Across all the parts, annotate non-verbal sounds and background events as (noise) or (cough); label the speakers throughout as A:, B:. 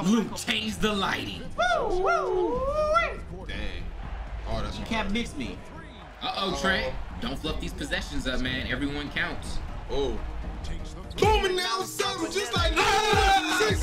A: come on.
B: Luke,
A: Come on.
B: change the lighting.
C: Dang. Oh, that's
A: You can't mix me.
B: Uh-oh, Trent. Don't fluff these possessions up, man. Everyone counts.
C: Oh. Booming now something just like ah! six.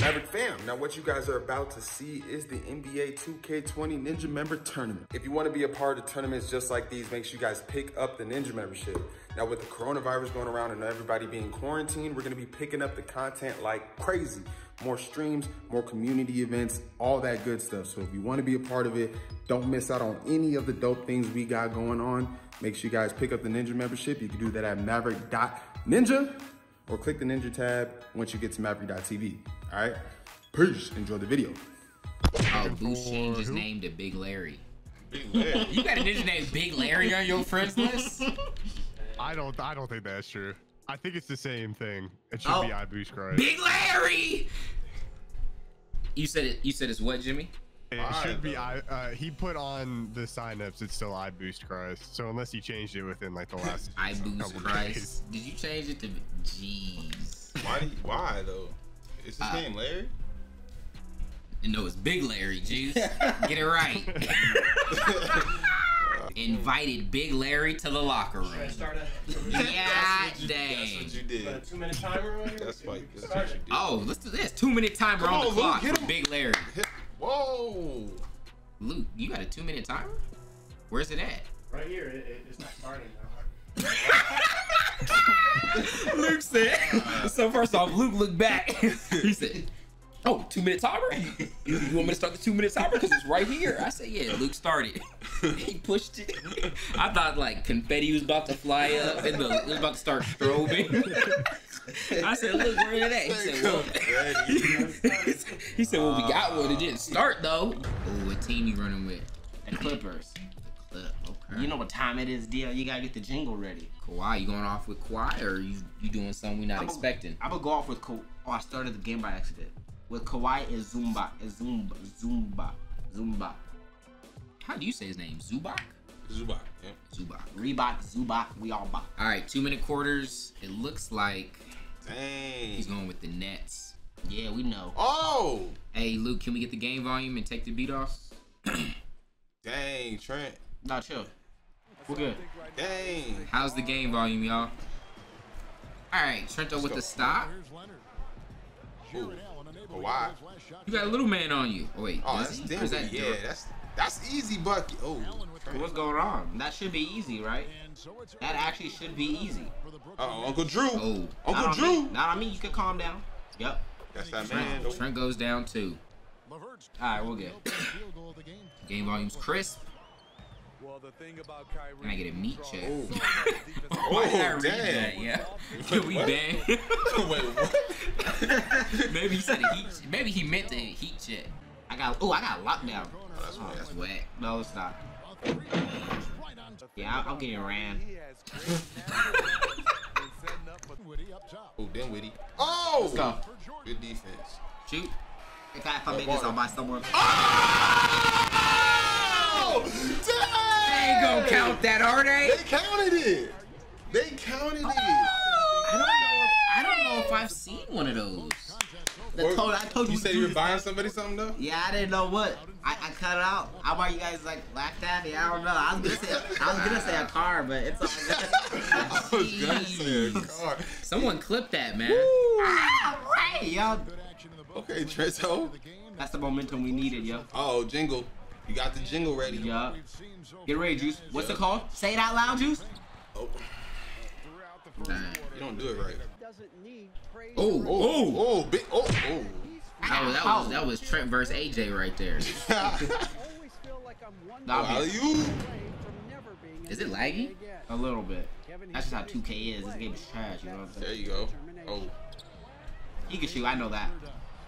C: Maverick fam, now what you guys are about to see is the NBA 2K20 Ninja Member Tournament. If you want to be a part of tournaments just like these, make sure you guys pick up the Ninja membership. Now with the coronavirus going around and everybody being quarantined, we're going to be picking up the content like crazy. More streams, more community events, all that good stuff. So if you want to be a part of it, don't miss out on any of the dope things we got going on. Make sure you guys pick up the Ninja membership. You can do that at maverick.ninja or click the Ninja tab once you get to maverick.tv. All right? Peace. Enjoy the video.
B: Oh, Boost changed his name to Big Larry.
C: Big Larry.
B: You got a ninja named Big Larry on your friends list? (laughs)
D: I don't. I don't think that's true. I think it's the same thing. It should
A: Oh.
D: be I boost Christ.
B: Big Larry! You said it. You said it's what, Jimmy?
D: It
C: Alright,
D: should be
C: though.
D: I. Uh, he put on the signups. It's still I boost Christ. So unless he changed it within like the (laughs) last.
B: I boost
D: couple
B: Christ.
D: days.
B: Did you change it to? Jeez.
C: Why? Did he, why though? Is his
B: Uh,
C: name Larry?
B: No, it's Big Larry. Juice. (laughs) Get it right. (laughs) Invited Big Larry to the locker room.
E: Start a,
B: Yeah,
C: That's what
B: dang.
C: you did.
E: a two minute timer on here.
C: That's
E: We
C: That's what you did.
B: Oh, let's do this. Two minute timer
C: Come
B: on the
C: Luke,
B: clock
C: get
B: for. Big Larry.
C: Hit- Whoa.
B: Luke, you got a two minute timer? Where's it at?
E: Right here, it, it, it's not starting now. (laughs)
B: Luke said. (laughs) So first off, Luke looked back. (laughs) he said, "Oh, two minute timer? (laughs) You, you want me to start the two minute timer because it's right here?" I said, "Yeah." Luke started. (laughs) he pushed it. I thought like confetti was about to fly up and the, it was about to start strobing. I said, "Look, where it at?" He said, "Well." (laughs) he said, "Well, we got one. It didn't start though." Oh, what team you running with?
A: And Clippers.
B: Clip. Okay.
A: You know what time it is, deal. You gotta get the jingle ready.
B: Kawhi, you going off with Kawhi or you you doing something we not
A: I'm a-
B: expecting?
A: I'm gonna go off with Ka- Oh, I started the game by accident. With Kawhi is Zumba, is Zumba, Zumba, Zumba.
B: How do you say his name? Zubac?
C: Zubac. Yeah.
B: Zubac.
A: Reebok, Zubac, we all bop.
B: All right, two minute quarters. It looks like
C: Dang.
B: he's going with the Nets.
A: Yeah, we know.
C: Oh.
B: Hey, Luke, can we get the game volume and take the beat off? (clears throat)
C: Dang, Trent.
A: No, chill. We're good.
C: Dang.
B: How's the game volume, y'all? All right, Trento with
C: go.
B: the stop.
C: Ooh. Kawhi.
B: You got a little man on you. Oh, wait,
C: Oh, that's? Dinwiddie.
B: that
C: Yeah, that's that's easy bucket. Oh.
A: What's going on? That should be easy, right? That actually should be easy.
C: Uh-oh, Uncle Drew.
B: Oh.
C: Uncle
A: Not
C: Drew.
A: me. Not on me. You can calm down. Yep.
C: That's that man.
B: Trent, Trent goes down too.
A: All right, we'll get. (coughs)
B: Game volume's crisp.
F: Well, the thing about Kyrie,
B: Can I get a meat check?
C: Oh.
B: Why did I
C: Oh,
B: read
C: dang.
B: that? Yeah. Can we bang? (laughs)
C: Wait, what? (laughs)
B: maybe he said a heat. Maybe he meant the heat check.
A: I got. Oh, I got lockdown.
C: Oh, that's
B: Oh,
C: wet.
B: that's wet.
A: No, it's not. Yeah, I- I'm getting ran. (laughs)
F: he has great numbers and setting up for
C: Oh, Dinwiddie. Oh.
A: Let's go.
C: Good defense.
B: Shoot.
A: If I, if I make this, I'll buy someone.
C: Oh! Ah!
B: They ain't gonna count that, are they?
C: They counted it. They counted it.
B: I don't know. If, I don't know if I've seen one of those.
A: The
C: Or-
A: told, I told you.
C: You
A: we
C: said you were buying somebody something though?
A: Yeah, I didn't know what. I, I cut it out. How about you guys like laughed at me? I don't know. I was gonna say I was gonna say a car, but it's all (laughs)
C: I was gonna say a car.
B: Someone clip that, man.
A: ah, right, yo.
C: Okay, Trezzo.
A: That's the momentum we needed, yo.
C: Oh, jingle. You got the jingle ready.
A: Yup. Get ready, Juice. What's it called? Say it out loud, Juice.
C: Oh,
B: Dang.
C: you don't do it right.
B: Oh,
C: Oh,
B: oh.
C: oh, big, oh, oh.
B: That was, that was that was Trent versus AJ right there. (laughs)
A: Nah, I'll be-
C: alley-oop.
B: Is it laggy?
A: a little bit. That's just how 2K is. This game is trash. You know what I'm saying?
C: There you go. Oh,
A: He can shoot. I know that.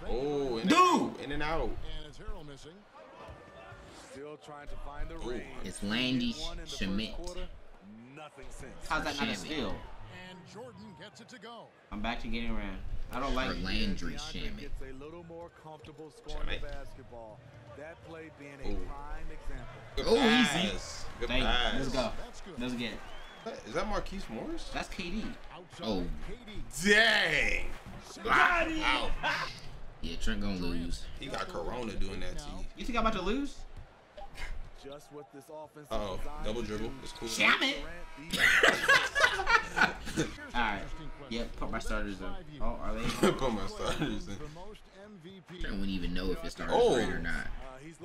C: oh, in
A: Dude!
C: and in and out.
F: still trying to find the
C: Ooh.
F: range.
B: It's Landry
F: One in the first
B: Schmidt.
F: Nothing since.
A: How's that not a
B: Shammy.
A: steal? I'm back to getting ran. I don't like
B: Landry
F: DeAndre Shamet. a little more comfortable scoring basketball. That play being a prime example.
B: Oh, easy.
C: pass. Good
A: Thank you.
C: pass.
A: Let's go. Let's get it.
C: Is that Marquise Morris?
A: That's KD.
B: Oh,
C: Dang. Wow. (laughs)
B: Trent gonna lose.
C: He got Corona doing that to you.
A: You think I'm about to lose?
F: Just what this offense
C: Oh, double dribble. It's cool.
A: Damn it! (laughs) Alright. Yep, oh, (laughs) put my starters in. Oh, are they?
C: Put my starters in.
B: Trent wouldn't even know if his starter's
C: Oh.
B: great or not.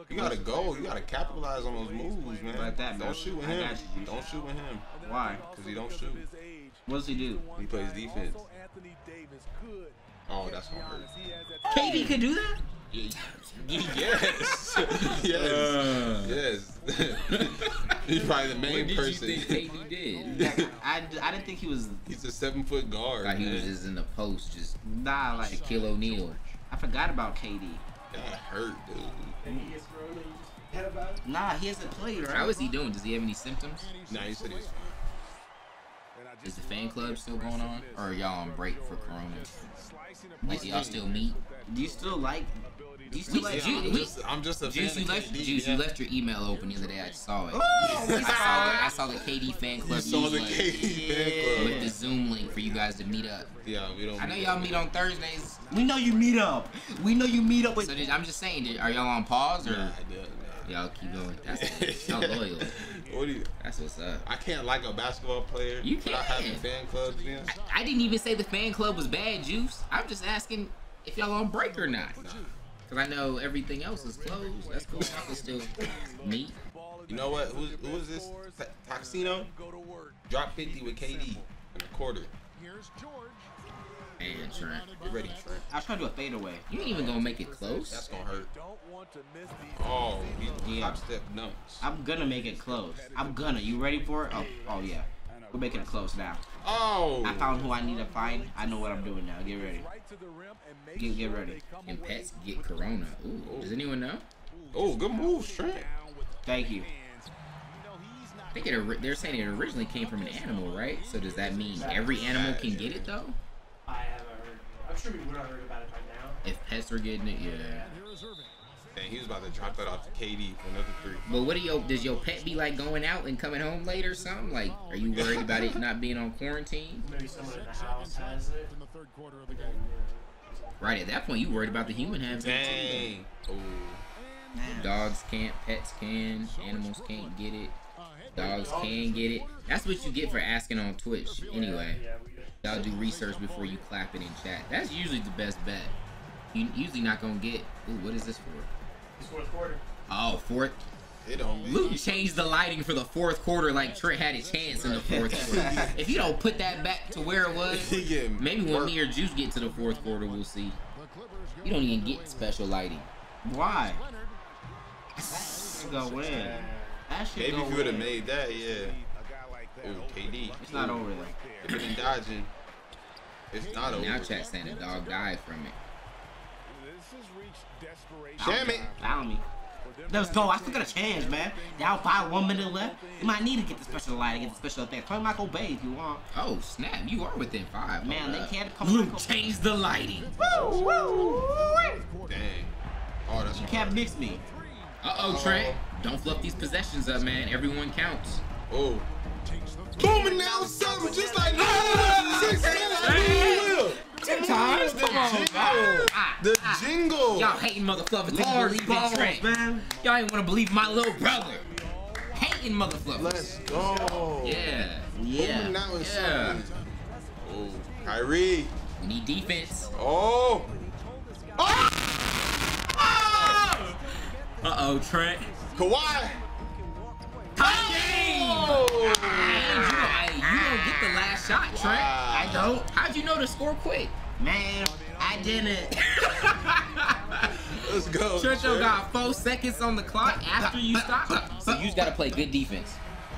C: You gotta go. You gotta capitalize on those moves, man.
A: Like that, man.
C: Don't shoot with him. Don't shoot with him.
A: Why?
C: Cause he don't shoot.
A: What does he do?
C: He plays defense. Oh, that's gonna hurt.
A: KD could do that?
C: Y- Yes. (laughs) yes. Uh. yes. (laughs) He's probably the main
B: What did
C: person.
B: you think KD (laughs) did?
A: I, I didn't think he was.
C: He's a seven foot guard.
B: Like he was just in the post, just
A: Nah, like.
B: Shaquille O'Neal.
A: I forgot about KD.
C: That hurt, dude.
E: And he gets Corona, you just forget about it.
A: Nah, he hasn't played, right?
B: How is he doing? Does he have any symptoms?
C: Nah, he said he's fine.
B: Is the fan club still going on, or are y'all on break for Corona? Like, do y'all still meet?
A: Do you still like? Do you still
B: We-
A: like?
B: Ju-
C: I'm
B: we-
C: just, I'm just a
B: Juice,
C: fan
B: you
C: of
B: left.
C: KD,
B: Juice,
C: yeah.
B: you left your email open the other day. I saw it.
A: Oh, (laughs)
B: I saw the, I saw the KD fan
C: You
B: club
C: saw the
B: newsletter
C: KD fan club.
B: with the Zoom link for you guys to meet up.
C: Yeah, we don't.
B: I know y'all meet on Thursdays,
A: We know you meet up. We know you meet up with.
B: so did, I'm just saying, did, are y'all on pause or
C: Nah, I
B: y'all keep going? That's
C: don't.
B: y'all (laughs) loyal.
C: What do you?
B: That's what's up.
C: I can't like a basketball player.
B: You
C: without having
B: can.
C: fan clubs. Yeah.
B: I, I didn't even say the fan club was bad, Juice. I'm just asking if y'all on break or not. Cause I know everything else is closed. That's cool. I can still meet.
C: You know what? Who's, who is this? Ta- Toxino? Drop 50 with KD in a quarter. Here's George.
B: And Trent,
C: Get ready, Trent.
A: I was trying to do a fadeaway.
B: you ain't even gonna make it close.
C: That's
B: close.
C: gonna hurt. don't Oh, he
A: Yeah.
C: top step dunks.
A: I'm gonna make it close. I'm gonna. You ready for it? Oh, oh yeah. We're making it close now.
C: Oh,
A: I found who I need to find. I know what I'm doing now. Get ready. Get, get ready.
B: And pets get corona? Ooh, does anyone know?
C: oh, good move, Trent.
A: Thank you.
B: I think it, they're saying it originally came from an animal, right? So does that mean every animal can get it though?
E: I haven't heard. I'm sure we would have heard about it by now.
B: If pets were getting it, yeah.
C: Dang, he was about to drop that off to KD for another three.
B: But what do your does your pet be like going out and coming home late or something? Like, are you worried about it not being on quarantine?
E: Maybe someone in the house has it.
B: Right at that point, you worried about the human having it too.
C: Dang. Oh,
B: Dogs can't, pets can, animals can't get it. Dogs can get it. That's what you get for asking on Twitch. Anyway,
E: Yeah, we
B: y'all do research before you clap it in chat. That's usually the best bet. You usually not gonna get. Ooh, what is this for?
E: It's fourth quarter.
B: Oh, fourth.
C: it don't.
B: Luke changed the lighting for the fourth quarter like Trent had a chance in the fourth quarter. (laughs) If you don't put that back to where it was, (laughs) maybe when me or Juice get to the fourth quarter, we'll see. You don't even get special lighting.
A: Why? Should go win. That should
C: Maybe
A: go
C: if you would have made that, yeah. Oh, KD.
A: It's not over there.
C: If you've been dodging, it's not over.
B: Now chat saying the dog died from it.
C: Damn it.
A: Found me. Let's go. I still got a chance, man. Down five, one minute left. You might need to get the special light, get the special effect. Play Michael Bay if you want.
B: Oh snap! You are within five.
A: Man,
B: Hold
A: they can't come.
B: Luke
A: Michael-
B: changed the lighting.
C: Dang. Oh, that's
A: You can't mix me.
B: Uh oh, Trent. Don't fluff these possessions up, man. Everyone counts.
C: Oh. Booming now, something just like six minutes.
B: Two times. Come on. Ah,
C: The
B: ah.
C: jingle.
B: Y'all hating motherfuckers
A: Large
B: believe in
A: balls, man.
B: Y'all ain't want to believe my little brother. Hating motherfuckers.
C: Let's go.
B: Yeah.
A: Yeah.
C: Booming now is
B: Yeah.
C: Oh, Kyrie.
B: We need defense.
C: Oh. Oh.
B: Uh oh, Trent.
C: Kawhi.
B: Game.
C: Oh.
B: And you, don't get the last shot, Trent.
C: Wow.
B: I don't. How'd you know to score quick?
A: Man, I didn't.
C: Let's go.
B: Churchill
C: Trent.
B: got four seconds on the clock after you stop. So you just gotta play good defense.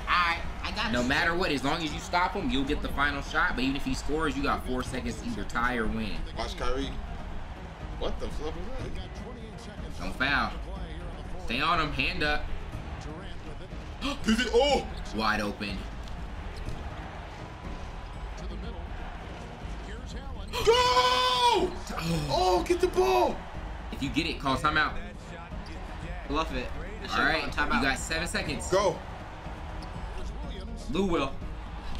A: Alright, I got
B: No matter what, as long as you stop him, you'll get the final shot. But even if he scores, you got four seconds to either tie or win.
C: Watch Kyrie. What the flip was that?
B: Don't foul. Stay on him. Hand up. (gasps)
C: Is it? Oh.
B: Wide open.
C: Go! Oh, get the ball.
B: If you get it, call timeout.
A: Bluff it.
B: All right,
A: Time
B: you got seven seconds.
C: Go.
A: Lou will.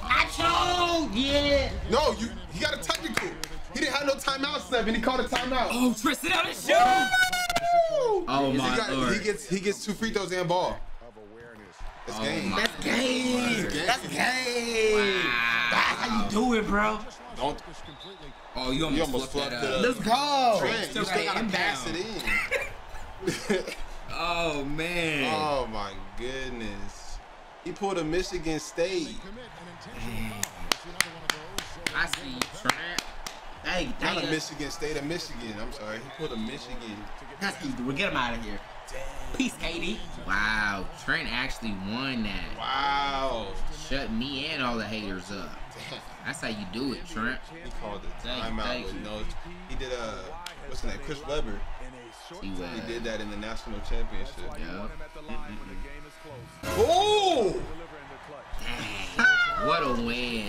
A: I chose. Yeah.
C: No, you. He got a technical. He didn't have no timeouts left, and he called a timeout.
B: Oh, Trent, sit down and shoot. Oh
C: he,
B: my
C: got,
B: lord.
C: he gets he gets two free throws and ball.
F: Of awareness.
C: That's
B: Oh
C: game.
B: my
A: That's game. That's game. That's how you do it, bro.
C: Don't
B: Oh, you almost,
C: you almost
B: fluffed
C: fluffed
B: that
C: it
B: up.
C: up.
A: Let's go.
C: Trent,
B: still
C: you still
B: got
C: gotta pass
B: inbound.
C: it in. (laughs)
B: Oh man.
C: oh my goodness. He pulled a Michigan State.
B: I see Trent.
A: Hey,
C: Not a. Michigan State, a Michigan. I'm sorry. He pulled a Michigan.
A: That's how you do. Get him out of here. Peace, KD.
B: Wow, Trent actually won that.
C: Wow.
B: Shut me and all the haters up. That's how you do it, Trent.
C: He called it
B: Thank-
C: timeout
B: thank
C: with
B: you.
C: no. He did uh, what's his name? Chris Webber.
B: He was.
C: He did that in the national championship.
B: Yup.
C: Oh!
B: Dang. What a win.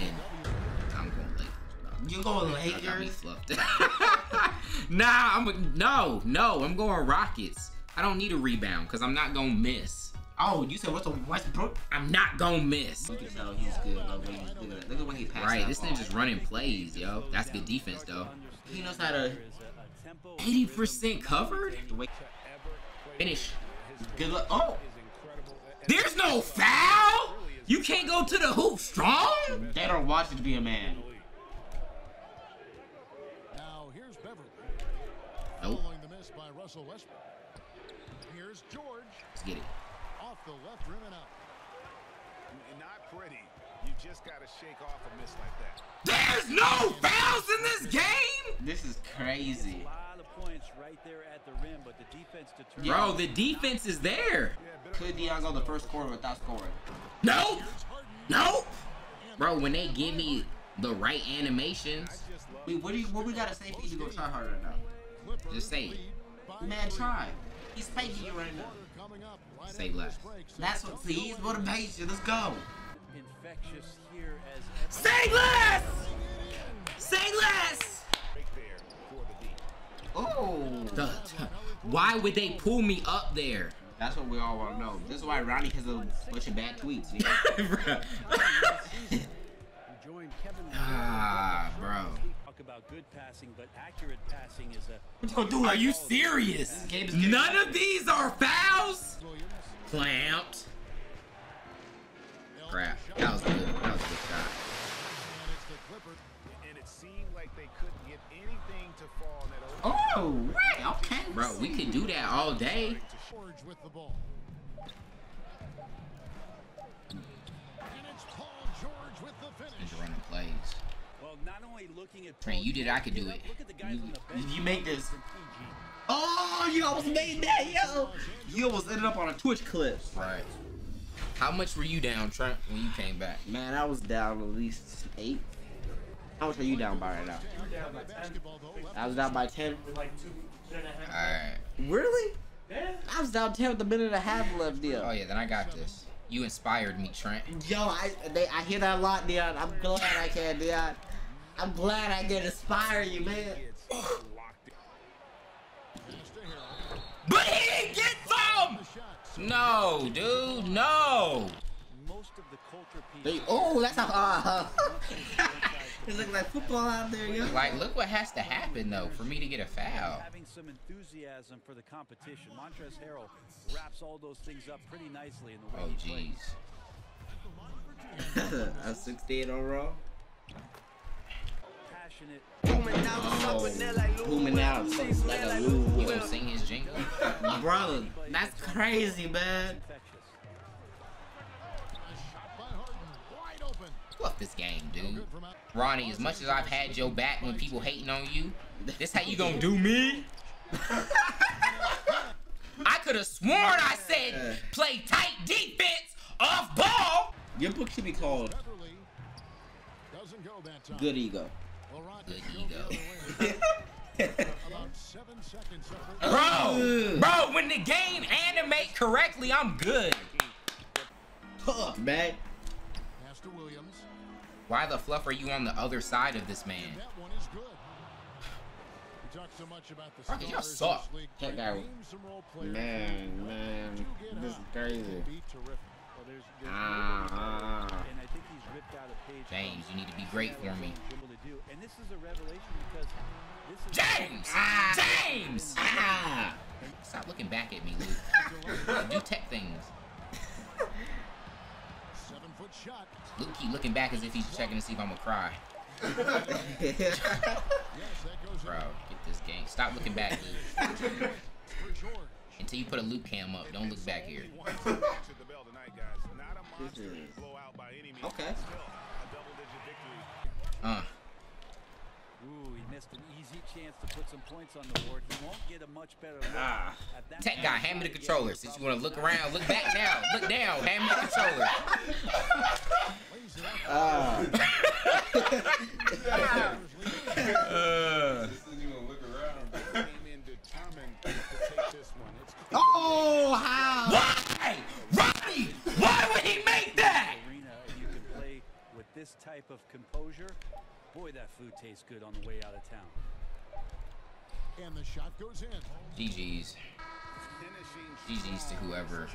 B: I'm going Lakers.
A: You going
B: I
A: Lakers? (laughs)
B: nah, I'm no, no. I'm going Rockets. I don't need a rebound because I'm not gonna miss.
A: Oh, you said what's the Westbrook?
B: I'm not gonna miss.
A: You can tell he's good. Look at, he's good. Look at when he passed
B: Right, this
A: ball.
B: thing just running plays, yo. That's good defense, though.
A: He knows how to
B: 80% covered? Finish.
A: Good luck. Oh,
B: There's no foul. You can't go to the hoop strong.
A: they don't watch it to be a man.
G: Now here's Beverley.
B: Nope.
G: Following the miss by Russell Westbrook. Here's George
B: Let's get it.
G: Off the left rim and out.
F: Not pretty. You just gotta shake off a miss like that.
B: There's no fouls in this game.
A: This is crazy.
H: A lot of points right the rim, the defense.
B: Bro, the defense is there.
A: Could Dion go the first quarter without scoring?
B: Nope. Nope. Bro, when they give me the right animations,
A: Wait, what do you? What we gotta say for you to go try harder now?
B: just say it.
A: Man, try. He's faking you right now.
G: Coming up right
B: Say
G: after
B: less.
G: this break. So
A: That's what. See, he's motivation. Let's go.
H: Infectious here as
B: Say less. Say less.
A: Oh,
B: The- why would they pull me up there?
A: that's what we all want to know. This is why Ronnie has a bunch of bad tweets. You (laughs) know?
B: Bruh.
H: who joined Kevin
B: ah, bro.
H: talk about good passing, but accurate passing is a
A: What you gonna do?
B: Are you serious?
A: Game is
B: None of these are fouls? Clamped. Crap. That was good. That was a good shot.
G: And it's the Clippers.
F: And it seemed like they couldn't get anything to fall in that
A: Oh, right. Okay.
B: Bro, we could do that all day.
G: George with the ball. And it's Paul George with the finish.
B: Just running plays.
H: Well, not only looking at
B: Trent, you did, I could do it.
H: Look at the guys on the bench.
A: You make this. Oh, you almost made that, yo. You almost ended up on a Twitch clip.
B: Right. How much were you down, Trent, when you came back?
A: Man, I was down at least eight. How much are you down by right now?
G: Basketball though left
A: I was down by ten.
E: Like two, two and a half.
B: Alright.
A: Really?
E: Yeah.
A: I was down ten with a minute and a half left, deal.
B: Oh, yeah, then I got this. You inspired me, Trent.
A: Yo, I they, I hear that a lot, Dion. I'm glad I can, Dion. I'm glad I can inspire you, man.
B: But he didn't get some! No, dude, no!
H: Most of the culture
A: They, oh, that's how. Uh, (laughs) it's looking like football out there, yo.
B: Like, look what has to happen, though, for me to get a foul.
H: Having some enthusiasm for the competition. Montrezl Harrell wraps all those things up pretty nicely in the way
B: Oh,
H: he plays.
B: jeez.
A: a 16 overall.
H: Passionate.
A: Oh, booming out, something like a Lou
B: You gonna sing his jingle? (laughs)
A: Brother, that's crazy, man.
H: infectious.
G: shot by Harden. Wide open.
B: Fuck this game, dude.
G: Good from out.
B: Ronnie, as much as I've had your back when people hating on you, this how you gonna do me? (laughs) I could have sworn I said play tight defense off ball.
A: Your book should be called
G: Beverley doesn't go that time.
A: Good Ego.
G: Well, Rockets
B: Good
G: go the
B: ego.
G: other way. About seven seconds separate.
B: Bro, bro, when the game animate correctly, I'm good.
A: Tough, man.
G: Pass Williams.
B: Why the fluff are you on the other side of this man?
G: That one is good. We talk so much about the
B: Rockets, y'all suck.
G: this league.
A: That guy-
G: Name some role
A: Man, man, this is crazy.
G: Be terrific. But
H: there's, there's
B: Ah.
H: and I think he's ripped out a page.
B: James, you need to be great for me.
H: Dribble to do. And this is a revelation because this is
B: James! James! Ah! Stop looking back at me, Luke. (laughs) Do tech things.
G: Seven foot shot.
B: Luke keep looking back as if he's checking to see if I'm gonna cry.
G: Yes, that goes
B: Bro, get this game. Stop looking back, Luke.
G: in (laughs) for George.
B: Until you put a Luke cam up, don't look back here.
F: Not a monster blowout by any means.
A: Okay.
F: but Still a double-digit victory.
B: Uh,
H: Ooh, he missed an easy chance to put some points on the board. He won't get a much better look
B: Ah.
H: at
B: tech guy, hand me the controller. Since you wanna look around, look back now. Look down, hand me the controller.
A: Ah. (laughs)
B: Uh, (laughs) (laughs)
F: Came in determined to take this one. It's
A: Oh, how?
B: why? Ronnie! Why would he make that?
H: arena and you can play with this type of composure. Boy, that food tastes good on the way out of town.
G: And the shot goes in.
B: GG's. GG's to whoever.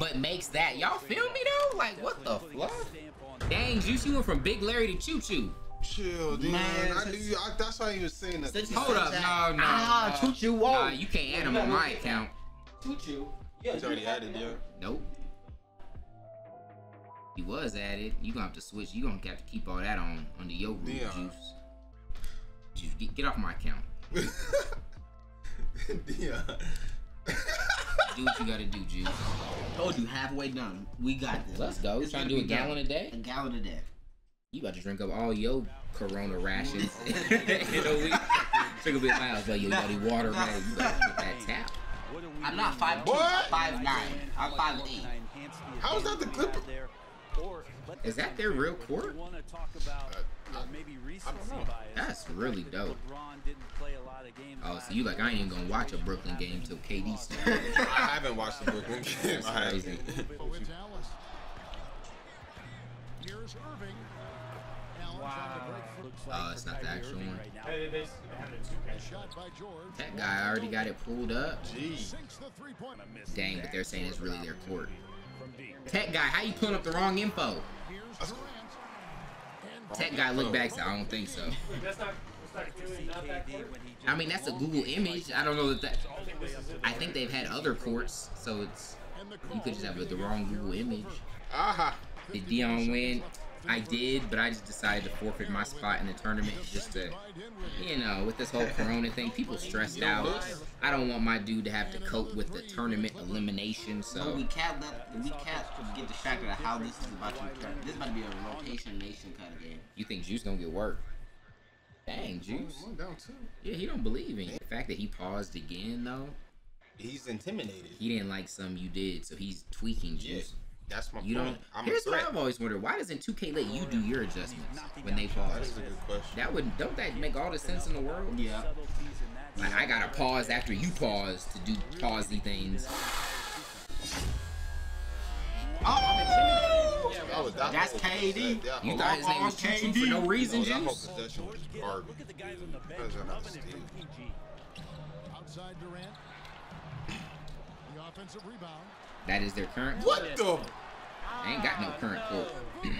B: But makes that. Y'all feel me though? Like, what the fuck?
H: stamp on
B: Dang, Juice, you went from Big Larry to Choo Choo.
C: Chill, dude.
A: Man,
C: I knew you. I, that's why he was saying that.
B: Hold up, no, no.
A: Ah,
B: no.
A: Choo Choo,
B: Nah,
A: whoa.
B: you can't add him on my account.
A: Choo-choo. Yeah,
C: He's already added, yeah.
B: Nope. He was at it, You gonna have to switch. You gonna have to keep all that on under your root
C: Dion.
B: juice. Juice, get, get off my account. (laughs)
C: yeah. (laughs)
B: Do what you gotta do, Juice.
A: Told you halfway done. We got this.
B: Let's go.
A: It's
B: Trying to do a
A: be
B: gallon a day?
A: A gallon a day.
B: You about to drink up all your Corona rations (laughs) in a week. Drink a bit miles, but you buddy water, man. You better get that tap.
H: What are we
A: I'm not
H: doing
A: five two. Five nine. I'm five eight.
C: How is that the Clipper?
B: Is that their real court?
H: Want to talk about uh, maybe recency bias?
B: That's really dope.
H: LeBron didn't play a lot of games.
B: Oh, so you like. I ain't even gonna watch a Brooklyn game till KD starts. (laughs)
C: I haven't watched the Brooklyn (laughs) game. I haven't.
G: Oh, it's (laughs) Here's Irving. Allen trying to break free.
H: Looks
B: Oh, it's not the actual one.
H: right now.
E: They, they have it in 2K.
G: Shot by George.
B: That guy already got it pulled up.
C: Jeez.
G: Sinks the three-point.
B: Dang, but they're saying it's really their court.
F: From deep.
B: Tech guy, how you pulling up the wrong info?
G: Here's Durant. And
B: Tech guy look back, so I don't think so.
E: That's not, that's not really not that
H: KD
E: court.
H: when he
B: I mean, that's a Google image. I don't know that that. I think they've had other courts, so it's you could just have the wrong Google image.
C: Aha.
B: Did Dion win? I did, but I just decided to forfeit my spot in the tournament just to, you know, with this whole Corona thing, people stressed out. I don't want my dude to have to cope with the tournament elimination,
A: But
B: so
A: we can't let we can't get distracted of how this is about to be. This is about to be a rotation nation kind of game.
B: you think Juice gonna get work? Dang, Juice.
C: Down two.
B: Yeah, he don't believe in you. The fact that he paused again, though,
C: He's intimidated.
B: he didn't like some you did, so he's tweaking
C: Yeah.
B: Juice.
C: That's my
B: You
C: point.
B: don't.
C: I'm
B: Here's
C: a
B: what. I've always wondered: Why doesn't 2K let you do your adjustments when they
C: That
B: pause?
C: is a good question.
B: That would don't that make all the sense in the world?
A: Yeah.
H: subtleties in that
B: Like I gotta pause after you pause to do pausey things.
A: Oh,
C: That was- that
A: That's
C: whole-
A: KD.
C: that- that
B: You
C: whole-
B: thought his name was Choo Choo for no reason,
C: No, that
B: Juice?
C: was
H: Get up,
C: garbage.
H: Look at the guys on the bench
C: Guys are not
H: loving it from
C: stealing.
H: PG.
G: outside Durant. The offensive rebound.
B: That is their current.
C: What the?
B: They ain't got no current court.
F: An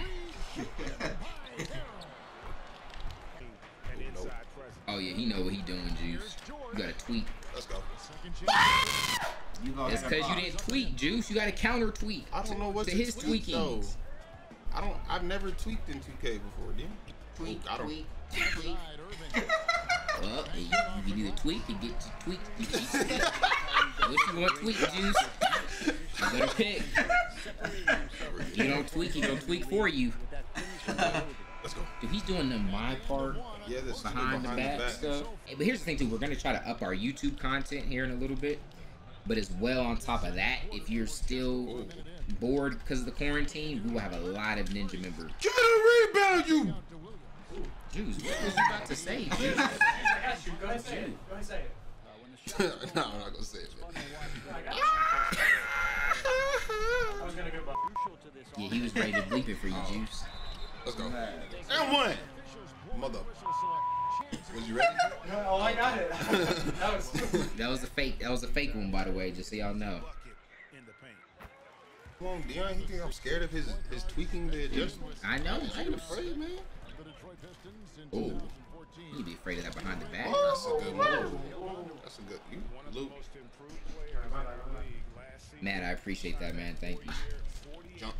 F: inside presence.
B: oh yeah, he know what he doing, Juice. You gotta tweet.
C: Let's go.
G: Second chance.
A: you go
B: It's because you didn't tweet, Juice. You gotta counter tweet.
C: I don't know what
B: to
C: to
B: his
C: tweak, though. I don't. I've never tweaked in 2K before, did you?
A: tweet,
C: I don't-
A: tweet, tweet.
G: Side (laughs) Irving.
B: Well, you, you can either tweak or get to tweak. You can (laughs) tweak. what you want tweak, Juice? You better pick. You don't tweak, he gonna tweak for you.
C: Let's go.
B: Dude, he's doing the my part
C: Yeah, this
B: behind, the back stuff. Hey, but here's the thing too, we're gonna try to up our YouTube content here in a little bit. But as well on top of that, if you're still bored because of the quarantine, we will have a lot of ninja members.
C: Give me the rebound, you.
B: Juice, what was you about to say, Juice? (laughs)
E: I got you. Go ahead and say it. Go ahead and say it.
C: no, I'm not gonna say it.
B: Yeah, he was ready to bleep it for you, oh. Juice.
C: Let's go. And one. Mother. Was you ready? (laughs)
E: Oh, I got it. (laughs) that was. (laughs)
B: That was a fake. That was a fake one, by the way, just so y'all know.
F: Bucket in.
C: Come on, Dion. He think I'm scared of his his tweaking the adjustments.
B: I know.
C: I ain't afraid, man.
B: Ooh. You be afraid of that behind the back.
C: Oh, That's a good move. That's a good. You, Luke,
B: Matt, I appreciate that, man. Thank you.
C: jump.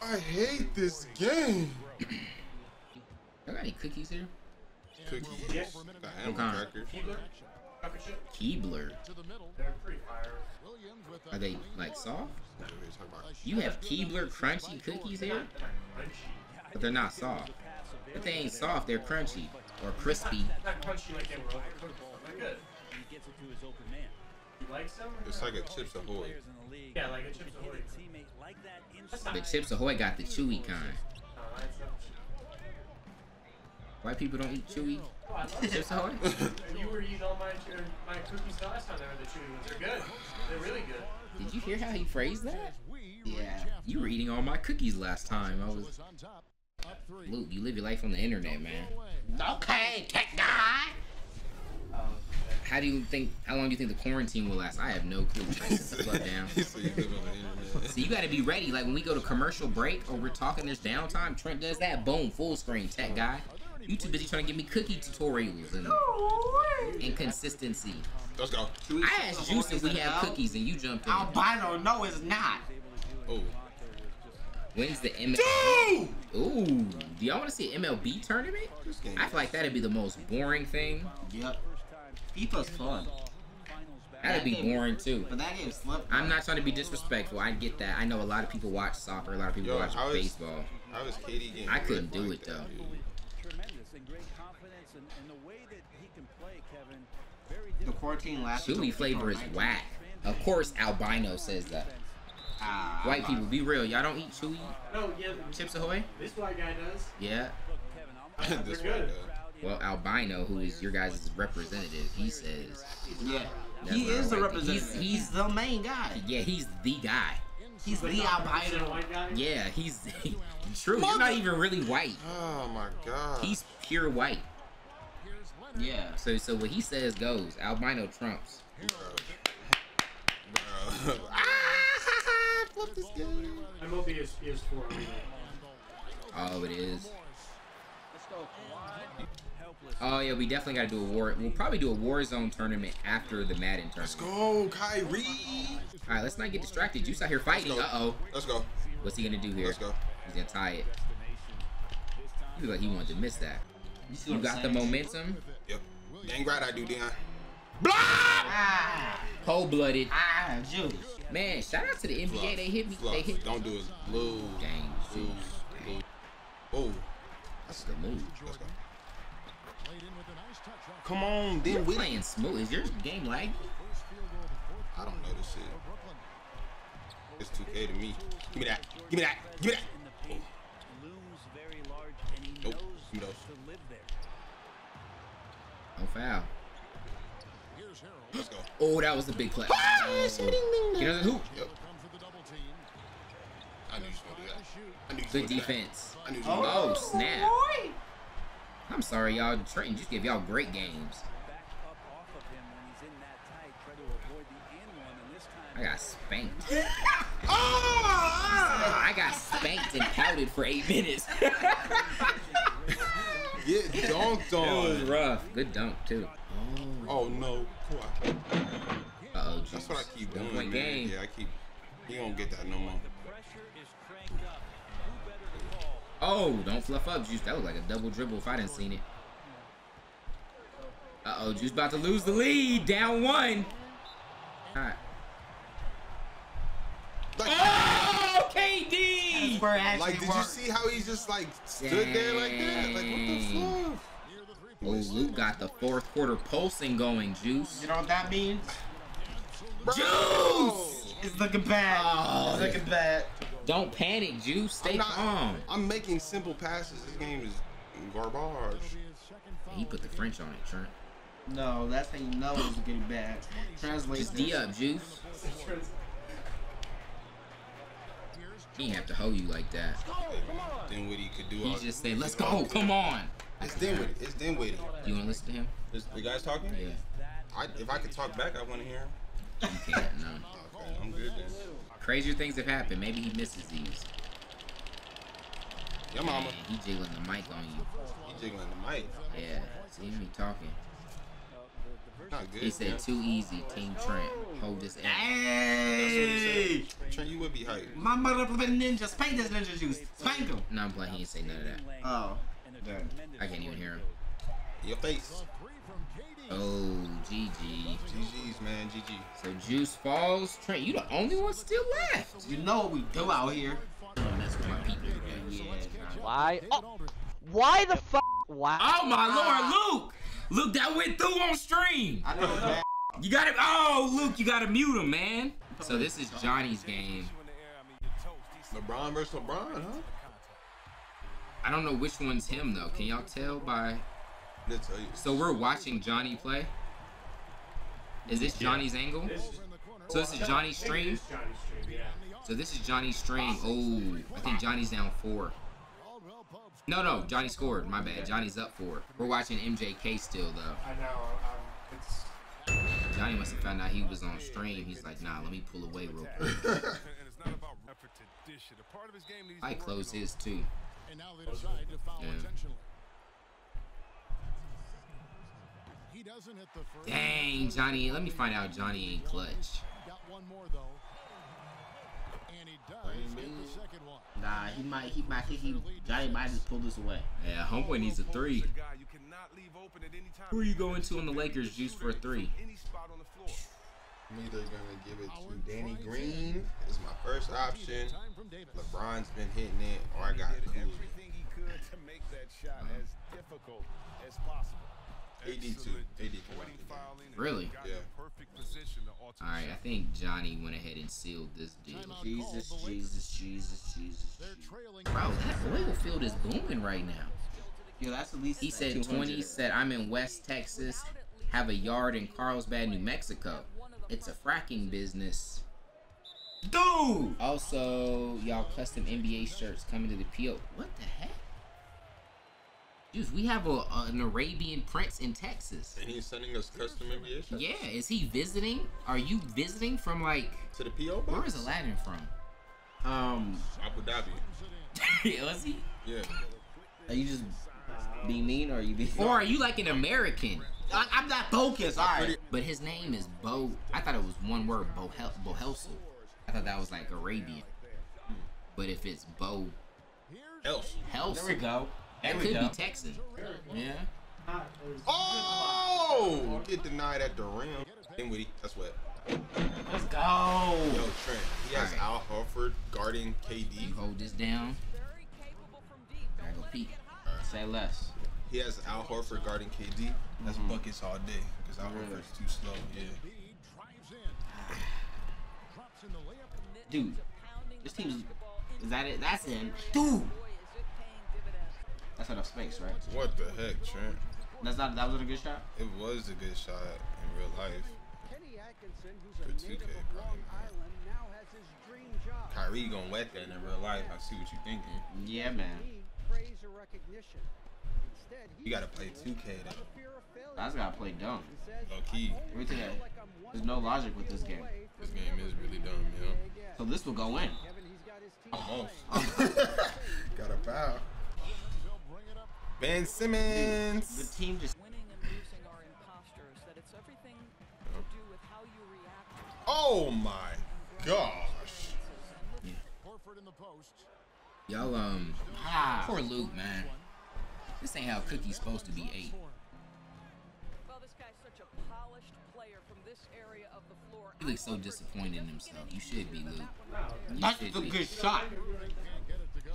C: I hate this game.
B: Y'all got any cookies here?
C: Cookies.
E: Yes.
C: Got animal
B: kind?
C: crackers.
E: Chocolate.
B: Keebler.
E: They're pretty fire.
B: Are they like soft?
C: What are we talking about?
B: You have Keebler crunchy cookies here? But they're not soft. But they ain't soft, they're crunchy. Or crispy.
E: Not crunchy like they were overcooked. They're good.
C: It's like a Chips Ahoy.
H: Players in the league.
E: Yeah, like a Chips Ahoy.
H: Teammate like that
E: That's
H: inside.
E: not
B: The Chips Ahoy got the chewy kind.
E: No, that's not.
B: White people don't eat chewy
E: Oh, I love it.
B: Chips Ahoy? (laughs)
E: You were eating all my my cookies the last time they were the chewy ones. They're good. They're really good.
B: Did you hear how he phrased that?
A: Yeah.
B: You were eating all my cookies last time. I was Luke, you live your life on the internet, man.
A: Okay, tech guy.
B: How do you think how long do you think the quarantine will last? I have no clue. (laughs) Sit down. (laughs)
C: He you live on the internet.
B: So you gotta be ready. Like when we go to commercial break or we're talking there's downtime, Trent does that, boom, full screen tech guy. You too busy trying to give me cookie tutorials and inconsistency.
C: Let's go.
B: I asked Juice if we have cookies and you jumped in.
A: Albino, no, it's not.
C: Oh.
B: When's the MLB? Ooh, do y'all want to see an MLB tournament? I feel like that'd be the most boring thing.
A: Yep. FIFA's fun.
B: That'd be boring too.
A: But that game slept.
B: I'm not trying to be disrespectful. I get that. I know a lot of people watch soccer. A lot of people
C: Yo,
B: watch
C: I was-
B: baseball.
C: I was KD game.
B: I couldn't do it, though.
H: Tremendous and great confidence and, and the way that he can play, Kevin. Very
A: The quarantine last.
B: Chewy flavor is whack. Of course, albino says that.
A: Ah,
B: White people, be real. Y'all don't eat chewy
E: No, yeah.
B: chips ahoy?
E: This white guy does.
B: Yeah. (laughs)
C: this
E: They're good.
C: does.
B: Well, albino, who is your guys' representative, he says,
A: Yeah. He
B: what I
A: is the representative.
B: He's-
A: He's, the main guy.
B: yeah, he's the guy.
A: He's
E: But
A: the albino.
E: white guy.
B: Yeah, he's (laughs) true. You're not even really white.
C: Oh my god.
B: He's pure white.
A: Yeah.
B: So, so what he says goes. Albino trumps.
C: Bro. (laughs) ah, flip this game.
E: MLB is PS4.
B: Oh, it is. Oh yeah, we definitely gotta do a war. We'll probably do a Warzone tournament after the Madden tournament.
C: Let's go, Kyrie.
B: All right, let's not get distracted. Juice out here fighting. Uh oh.
C: Let's go.
B: What's he gonna do here?
C: Let's go.
B: He's gonna tie it. He looked like he wanted to miss that.
A: see
B: You
A: what I'm
B: got the momentum.
C: Yep. Dang right I do, Dion.
A: Ah,
B: Cold blooded.
A: ah, juice.
B: Man, shout out to the NBA. They hit me.
C: Fluff.
B: They hit.
C: Don't do it. Blue.
B: Dang,
C: Blue.
B: Juice.
C: Blue. Oh.
B: That's the move.
C: Let's go. Come on,
B: You're
C: then we.
B: playing smooth. Is your game lag?
C: I don't know this shit. It's 2K to me. Give me that. Give me that. Give me that.
H: In the looms very large, and he
C: Nope.
H: knows
C: Give me those.
H: to live there.
B: No foul.
C: Let's go.
B: Oh, that was a big play. Oh. He doesn't hoop.
C: Yep. I knew you was gonna do that. I knew you was
B: Good
C: gonna do that.
B: defense.
C: I knew you was
B: Oh,
C: gonna do that.
B: Oh, snap. I'm sorry, y'all. Trenton just gave y'all great games.
H: Back up off of him when he's in that tight. Try to avoid the in one, and this time.
B: I got spanked.
C: Oh! (laughs)
B: I got spanked and pouted for eight minutes. (laughs)
C: Get dunked on.
B: It was rough. Good dunk too.
C: Oh no.
B: Uh oh,
C: That's what I keep doing, man.
B: game.
C: Yeah, I keep. He don't get that no more.
H: Pressure is cranked up. Who better to call?
B: Oh, don't fluff up, Juice. That was like a double dribble if I didn't seen it. Uh oh, Juice about to lose the lead. Down one. All right.
C: Like,
B: Oh, KD.
A: Where it actually
C: like, did you see how he just like stood there like that? Like, what the
B: Dang.
C: fuck?
B: Oh, Luke got the fourth quarter pulsing going, Juice.
A: You know what that means?
B: Juice!
A: It's looking bad.
B: Oh,
A: it's looking bad.
B: Don't panic, Juice. Stay
C: I'm not-
B: calm.
C: I'm making simple passes. This game is garbage.
B: He put the French on it, Trent.
A: No, that's how you know it's getting bad. Translate
B: Just. D up, Juice. He didn't have to hold you like that.
C: then Dinwiddie could do
B: He just said, "Let's go, come on."
C: It's Dinwiddie. It's Dinwiddie.
B: You want to listen to him?
C: Is the guys talking?
B: Yeah.
C: I, if I could talk back, I want to hear him.
B: You can't, no.
C: Okay, I'm good then.
B: Crazier things have happened. Maybe he misses these.
C: Your mama.
B: Man, he jiggling the mic on you.
C: He jiggling the mic.
B: Yeah, see me talking.
C: Not good.
B: He said
C: man.
B: too easy, Team Trent. Hold this in.
A: Hey!
C: Trent, you would be hyped.
A: My mother put ninja. Spank this ninja juice. Spank him.
B: No, I'm playing. He didn't say none of that.
A: Oh.
B: I can't even hear him.
C: Your face.
B: Oh, GG.
C: GG's, man. GG.
B: So Juice falls. Trent, you the only one still left.
A: You know what we do out here.
B: Don't my people today.
A: Yeah.
I: Why? Oh, why the fuck? Why?
B: Oh my lord, Luke! Luke, that went through on stream.
A: I know that.
B: You gotta. Oh, Luke, you gotta mute him, man. So this is Johnny's game.
C: LeBron versus LeBron, huh?
B: I don't know which one's him though. Can y'all tell by?
C: They'll tell you.
B: So we're watching Johnny play. Is this Johnny's angle? So this is Johnny's stream.
E: It's Johnny's stream, yeah.
B: So this is Johnny's stream. Oh, I think Johnny's down four. No, no, Johnny scored. My bad. Johnny's up four. We're watching MJK still though.
E: I know. Um,
B: Johnny must have found out he was on stream. He's like, nah, let me pull away real quick. (laughs) I close his too.
G: And now they decide to foul
B: Yeah. Dang, Johnny. Let me find out Johnny ain't clutch.
G: Got one more though. And he does hit the second one.
A: Nah, he might. He might think he. Johnny might just pull this away.
B: Yeah, homeboy needs a three. Who are you going to on the Lakers juice for a three?
C: I'm either gonna give it to Danny Green is my first option.
G: Time from Davis.
C: LeBron's been hitting it, or I got Kuzma.
F: Everything he could to make that shot as difficult as possible.
C: AD too. AD can win the game.
B: Really?
C: Yeah.
B: All right, I think Johnny went ahead and sealed this deal.
A: Jesus, Jesus, Jesus, Jesus.
G: They're.
B: Bro, that oil field is booming right now.
A: Yo, that's at least.
B: He said
A: 200.
B: 20, said I'm in West Texas, have a yard in Carlsbad, New Mexico. It's a fracking business. Dude! Also, y'all custom NBA shirts coming to the PO. What the heck? Dude, we have a, an Arabian prince in Texas.
C: And he's sending us custom NBA shirts
B: Yeah, is he visiting? Are you visiting from like,
C: to the PO box.
B: where is Aladdin from?
A: Um,
C: Abu Dhabi. (laughs)
B: Was he?
C: Yeah.
A: are you just being mean or are you being?
B: Or are you like an American?
A: I, I'm not focused. All right.
B: But his name is Bo. I thought it was one word, Bohel Bohelsel. I thought that was like Arabian. But if it's Bo
C: Else.
B: Helsel,
A: There we go. There
B: that
A: we
B: could
A: go.
B: be Texas. Yeah.
C: Oh! Get denied at the rim. Dinwiddie. That's what.
A: Let's go.
C: Yo, Trent. He has
B: Alright.
C: Al Horford guarding KD.
B: You hold this down. Gotta go peek.
A: Say less.
C: He has Al Horford guarding KD. That's mm-hmm. buckets all day because Al Horford's too slow. Yeah.
G: Embiid drives in. Drops in the layup.
A: Dude, this team's. Is that it? That's him. Dude. That's enough space, right?
C: What the heck, Trent?
A: That's not. That was a good shot.
C: It was a good shot in real life.
J: Kenny Atkinson, who's
C: For
J: a
C: 2K,
J: native of. Long Island, now has his dream job.
C: Kyrie gonna wet that in real life. I see what you're thinking.
A: Yeah, man.
J: Praise or recognition. Instead,
C: You gotta play 2K though.
J: a fear of failure.
A: I just gotta play dumb.
J: He says,
C: Low key.
A: Let me tell you,
J: "I feel like I'm one
A: there's no logic with this game.
C: This game is really dumb, you know.
J: again."
A: So this will go in.
J: Kevin, he's got his
C: Almost. (laughs) Got a foul.
G: They'll bring it up.
C: Ben
A: The
C: Simmons.
A: team just.
K: Winning and losing are imposters, that it's everything to do with how you react.
C: Oh my gosh.
G: Horford in the post.
B: Y'all, um,
A: Ah.
B: poor Luke, man. This ain't how Cookie's supposed to be ate.
K: Well, this guy's such a polished player from this area of the floor.
B: He looks so disappointed in himself. You should be, Luke. You
A: That's
B: should
A: a
B: be.
A: good shot.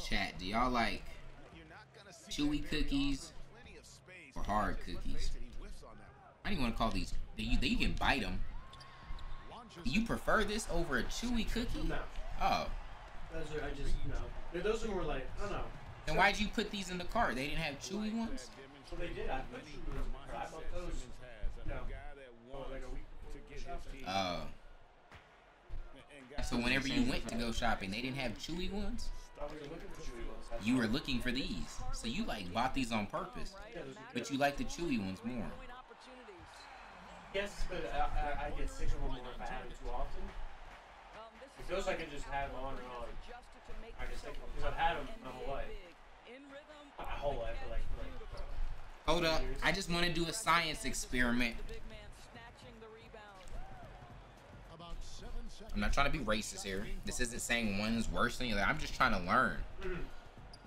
B: Chat, do y'all like chewy cookies or hard cookies? I don't even want to call these. You, you can bite them. You prefer this over a chewy cookie?
E: No.
B: Oh,
E: Those are, I just, you know. they're- Those are more like, I don't know.
B: then why'd you put these in the cart? They didn't have chewy ones?
E: So they did. I, I bought those. No. Oh, like a week.
B: Oh. So whenever you went to go shopping, they didn't have chewy ones?
E: I was looking for chewy ones.
B: You were looking for these. So you like bought these on purpose. But you like the chewy ones more.
E: Yes, but I, I, I get sick of them if I have it too often. It feels like I can just have on and on, I of them because I've had them my whole life. My whole life, like, like
B: Hold up. I just want to do a science experiment. I'm not trying to be racist here. This isn't saying one's worse than the other. I'm just trying to learn. Mm-hmm.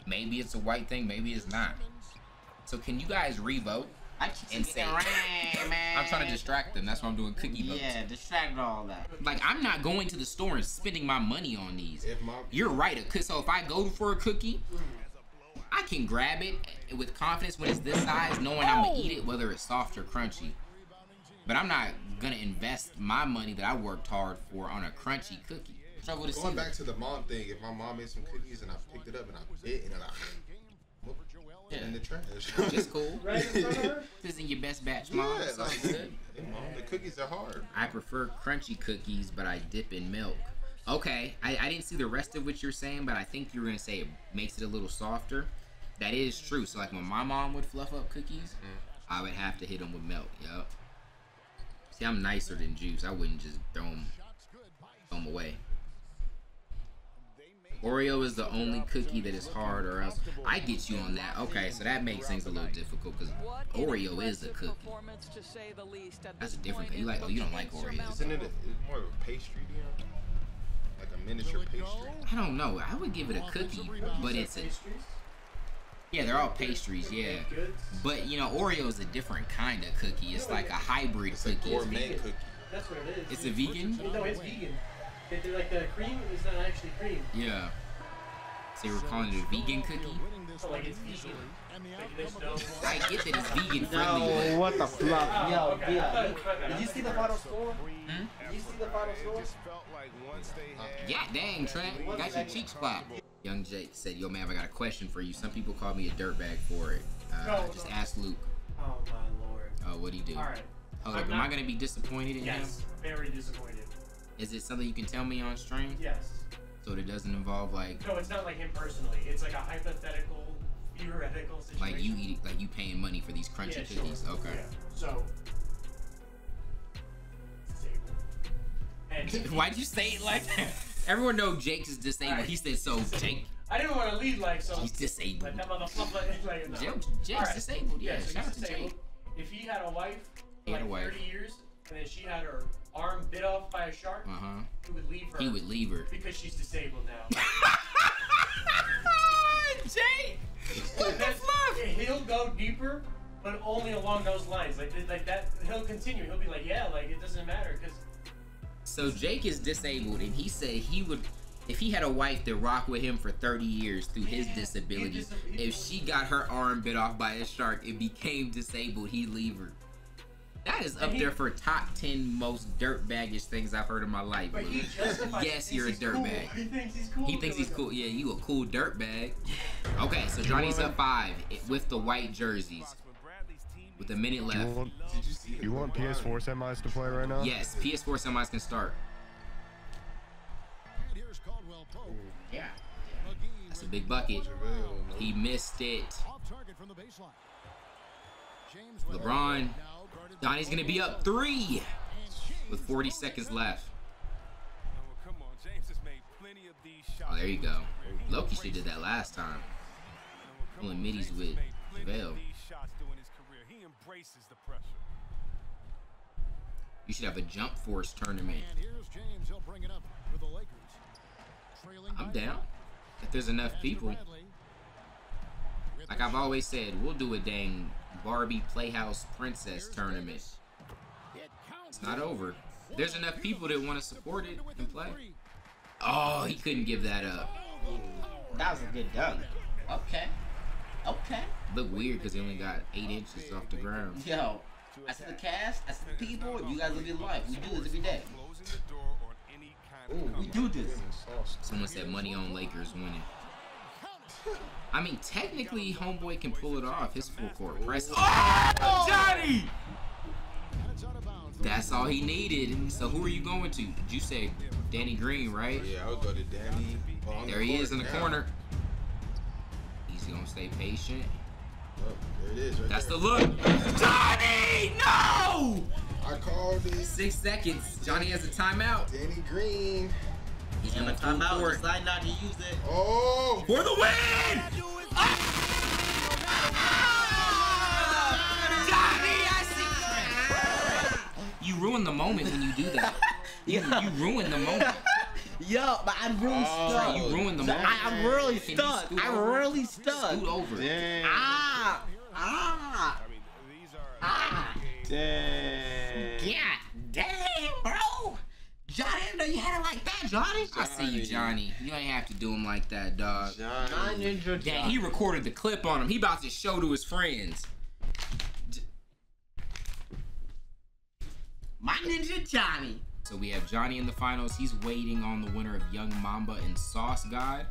B: Maybe it's a white thing, maybe it's not. So can you guys revote
A: I keep
B: and
A: saying
B: say?
A: rain, man. (laughs)
B: I'm trying to distract them. That's why I'm doing cookie votes.
A: Yeah, distract all that.
B: Like I'm not going to the store and spending my money on these.
C: If my
B: You're right. So if I go for a cookie, I can grab it with confidence when it's this size, knowing I'm gonna eat it, whether it's soft or crunchy. But I'm not gonna invest my money that I worked hard for on a crunchy cookie. Struggle to see.
C: going back to the mom thing, if my mom made some cookies and I picked it up and I bit and then I whoop, in the trash. (laughs)
B: It's cool. (laughs)
E: right in front of her. (laughs)
B: This isn't your best batch, mom.
C: Yeah,
B: It's
C: like,
B: good.
C: hey, mom, the cookies are hard.
B: I prefer crunchy cookies, but I dip in milk. Okay, I, I didn't see the rest of what you're saying, but I think you were gonna say it makes it a little softer. That is true. So like when my mom would fluff up cookies, mm-hmm. I would have to hit them with milk. Yup. See, I'm nicer than juice. I wouldn't just throw them, throw 'em away. Oreo is the only cookie that is hard, or else I get you on that. Okay, so that makes things a little difficult because Oreo is a cookie. That's a different. You like? Oh, you don't like Oreos?
C: Isn't it a, it's more of a pastry, Dion? Like a miniature pastry?
B: I don't know. I would give it a cookie, but it's a yeah. They're all pastries, yeah. But you know, Oreo is a different kind of cookie. It's like a hybrid
C: It's a
B: cookie.
C: gourmet cookie.
E: That's what it is.
B: It's a vegan.
E: No, it's vegan. They- They're like the cream is not actually cream.
B: Yeah. So you were calling it a vegan cookie?
E: So like it's vegan. Like there's (laughs) no.
B: I get that it's vegan friendly,
A: No,
B: but
A: what the fluff?
E: Oh,
A: Yo,
E: okay.
A: Dia,
E: I thought- okay.
A: did you see the final score?
B: Hmm?
A: Did you see the final score?
F: Just felt like once they had
B: yeah, dang, Trent, got your cheeks popped. Young Jake said, "Yo, man, I got a question for you. Some people call me a dirtbag for it. Uh,
E: No,
B: just
E: no.
B: ask Luke.
E: Oh my lord.
B: Oh, what'd he do?
E: All right.
B: Hold
E: I'm
B: up, am I gonna be disappointed in him?
E: Yes. Very disappointed.
B: Is it something you can tell me on stream?
E: Yes.
B: So it doesn't involve like
E: No, it's not like him personally. It's like a hypothetical, theoretical situation.
B: like you eat like you paying money for these crunchy
E: Yeah, sure.
B: cookies. Okay.
E: Yeah. So. And (laughs)
B: Why'd you say it like that? (laughs) Everyone know Jake is disabled.
E: Alright.
B: He said so. Jake,
E: I didn't want to lead like so.
B: he's disabled.
E: Like that motherfucker. (laughs) Like, no.
B: Jake, Jake's
E: Alright.
B: disabled. Yeah,
E: so
B: shout out to
E: disabled.
B: Jake.
E: If he had a wife for like
B: wife.
E: 30 years, and then she had her arm bit off by a shark,
B: Uh huh.
E: he would leave her.
B: He would leave her.
E: because she's disabled now.
B: Jake,
E: And then He'll go deeper, but only along those lines. Like like that. He'll continue. He'll be like, yeah, like it doesn't matter because
B: So Jake is disabled, and he said he would, if he had a wife that rocked with him for 30 years through his disability,
E: dis-
B: if she got her arm bit off by a shark and became disabled, he'd leave her. That is up
E: he-
B: there for top 10 most dirt dirtbaggish things I've heard in my life.
E: But he
B: Yes,
E: he
B: you're a
E: thinks he's cool.
B: dirtbag.
E: He thinks he's cool.
B: He thinks he's cool. Yeah, you a cool dirtbag. Okay, so Johnny's up five with the white jerseys. With a minute left.
C: you see the
D: you want PS4 semis to play right now?
B: Yes, PS4 semis can start.
G: Here's Caldwell Pope.
B: Yeah.
G: McGee
B: That's a big bucket. He missed it.
G: off target from the baseline. James with
B: LeBron. Donnie's gonna be up three with 40 seconds left. Oh, there you go. Loki should did that last time. Pulling middies with JaVale. You should have a jump force tournament. I'm down. If there's enough people. Like I've always said, we'll do a dang Barbie Playhouse Princess tournament.
G: It.
B: It's not over. There's enough people that want to support it and play. Oh, he couldn't give that up.
A: That was a good dunk. Okay. Okay.
B: Look weird because he only got eight inches off the ground.
A: Yo, I see the cast, I see the people, you guys live your life. We do this every day.
F: Closing the door on any kind of
A: Ooh, we do this.
B: Someone said money on Lakers winning. I mean, technically, Homeboy can pull it off. His full court press. Oh, Johnny!
G: And it's out of bounds.
B: That's all he needed. So who are you going to? Did you say Danny Green, right?
C: Yeah, I would go to Danny. Well, on
B: There he is in the
C: now.
B: corner. He's gonna stay patient.
C: Oh, there it is, right
B: That's
C: there.
B: the look. Johnny, no!
C: I called it.
B: Six seconds. Johnny has a timeout.
C: Danny Green.
B: He's
A: gonna
B: gonna
A: time
B: full
A: out.
B: court.
A: Decide not to use it.
C: Oh!
B: For the win! Johnny, I. You ruin the moment when you do that. (laughs) You, you ruin the moment. (laughs)
A: Yo, but I'm really
C: Oh,
A: stuck.
B: You ruin the moment.
A: I, I'm really
B: Can
A: stuck. I'm
B: over?
A: really stuck.
B: Scoot over.
C: Damn.
A: Ah, ah,
F: I mean, these are
A: ah.
C: Damn.
A: Know you had it like that, Johnny.
B: I see you, Johnny. You ain't have to do him like that, dog.
A: Nine
C: Johnny.
A: Ninja
B: he recorded the clip on him. He about to show to his friends.
A: My Ninja Johnny.
B: So we have Johnny in the finals. He's waiting on the winner of Young Mamba and Sauce God.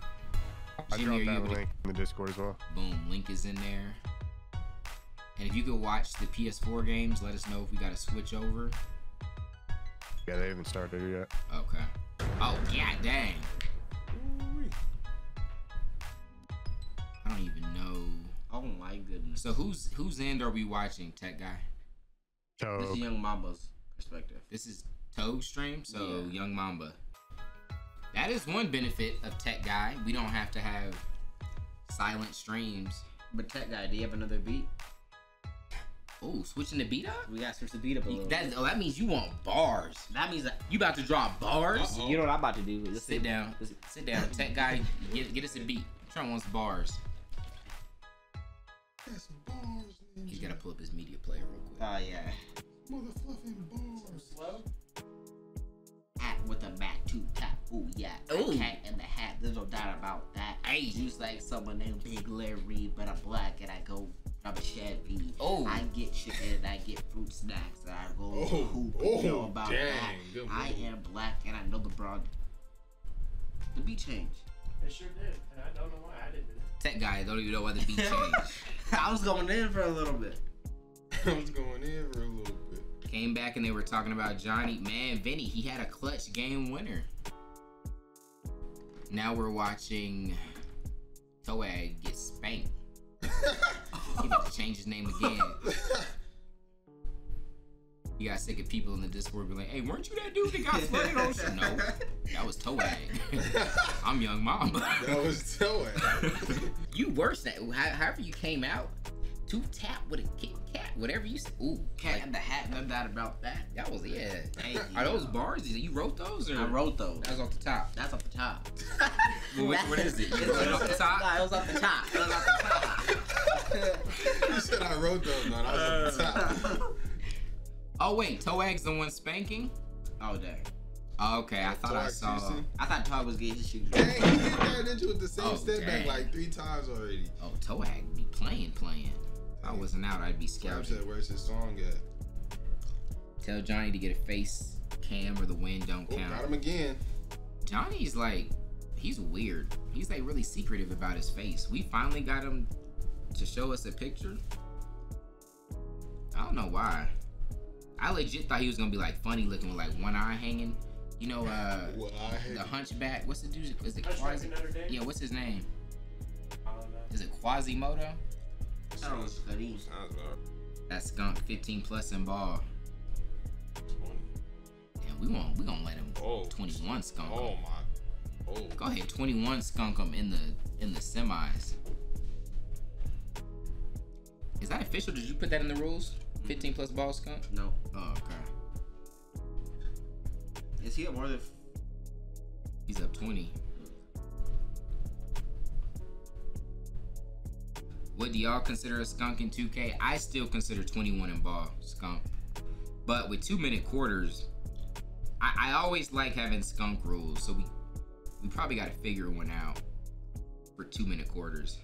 D: I
B: Jimmy, are
D: dropped that
B: able to-
D: link in the Discord as well.
B: Boom, link is in there. And if you could watch the PS4 games, let us know if we got to switch over.
D: Yeah, they haven't started yet.
B: Okay. Oh, god dang. I don't even know.
A: Oh my goodness.
B: So who's whose end are we watching, Tech Guy?
A: This is Young Mamba's perspective.
B: This is Toad stream, so
A: Yeah.
B: Young Mamba. That is one benefit of Tech Guy. We don't have to have silent streams.
A: But Tech Guy, do you have another beat?
B: Oh, switching the beat up?
A: We got to switch the beat up a little.
B: That, oh, that means you want bars.
A: that means that.
B: You about to draw bars? Uh-huh.
A: You know what I'm about to do? Let's
B: Sit down. Sit down. Tech Guy, get, get us a beat. Trump wants bars.
C: That's some bars,
B: He's
C: ninja.
B: got to pull up his media player real quick.
A: Oh yeah.
C: Motherfucking bars.
E: Slow.
A: Hat with a back two tap. Ooh yeah.
B: Ooh.
A: A cat in the hat. There's no doubt about that.
B: Hey.
A: Juice like someone named Big Larry, but I'm black and I go. I'm a Chevy.
B: Oh.
A: I get chicken and I get fruit snacks and I go
C: Oh,
A: hoop.
C: oh,
A: you know about
C: dang,
A: that.
C: good
A: I
C: move.
A: am black and I know the broad. The beat change.
E: It sure did, and I don't know why I didn't. do it.
B: Tech Guy don't even know why the beat (laughs) changed.
A: I was going in for a little bit. (laughs)
C: I was going in for a little bit.
B: Came back and they were talking about Johnny. Man, Vinny, he had a clutch game winner. Now we're watching Toad get spanked. He change his name again. (laughs) You got sick of people in the Discord being like, hey, weren't you that dude that got flooded on shit? No, that was Toad. (laughs) I'm Young Mamba.
C: That was Toe. (laughs)
B: you worse than however you came out. Two tap with a Kit Kat, whatever you said. Ooh,
A: Cat
B: like,
A: the hat, no doubt about that.
B: that was yeah.
A: You.
B: Are those bars? You wrote those or
A: I wrote those.
B: That was off the top.
A: That's off the top.
B: Well, what, what is it? You wrote it off the top?
A: Nah, it was off the top. It was off the top.
C: You said I wrote those. No, that was on top. (laughs)
B: Oh wait, Toag's the one spanking.
A: oh dang.
B: Oh, okay, I thought I saw.
A: I thought Todd was getting his shoes.
C: Dang, he hit that into with the same
B: Oh,
C: step back like three times already.
B: Oh, Toag be playing, playing. If I wasn't out, I'd be
C: Scouting. said, where's his song at?
B: Tell Johnny to get a face cam or the win don't
C: Oh, got him again.
B: Johnny's like, he's weird. He's like really secretive about his face. We finally got him to show us a picture. I don't know why. I legit thought he was gonna be like funny looking with like one eye hanging. You know, uh, (laughs)
C: Well,
B: the Hunchback. What's the dude? Is it
E: Hunchback
B: Quasi?
E: of Notre Dame?
B: Yeah, what's his name?
E: I don't know.
B: Is it Quasimodo?
A: I don't know,
C: Sounds
B: That skunk 15 plus in ball.
C: 20.
B: And we want we gonna let him
C: Oh.
B: 21 skunk him.
C: Oh my. Oh.
B: Go ahead, 21 skunk him in the in the semis. Is that official? Did you put that in the rules? Mm-hmm. 15 plus ball skunk?
A: No.
B: Oh, okay.
A: Is he at more than?
B: He's up 20. What do y'all consider a skunk in 2K? I still consider 21 in ball skunk. But with two minute quarters, I, I always like having skunk rules, so we we probably got to figure one out for two minute quarters.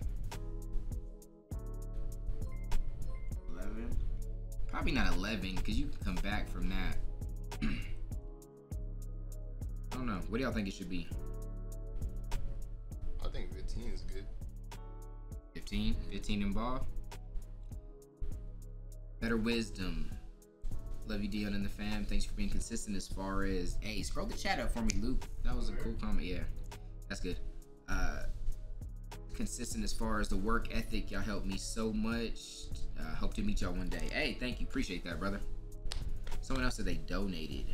B: Probably not 11 because you can come back from that. (clears throat) I don't know. What do y'all think it should be?
C: I think 15 is good.
B: 15? 15 in ball? Better wisdom. Love you, Dion and the fam. Thanks for being consistent as far as. Hey, scroll the chat up for me, Luke. That was a cool comment. Yeah, that's good. Uh, consistent as far as the work ethic. Y'all helped me so much. Uh, hope to meet y'all one day. Hey, thank you. Appreciate that, brother. Someone else said they donated.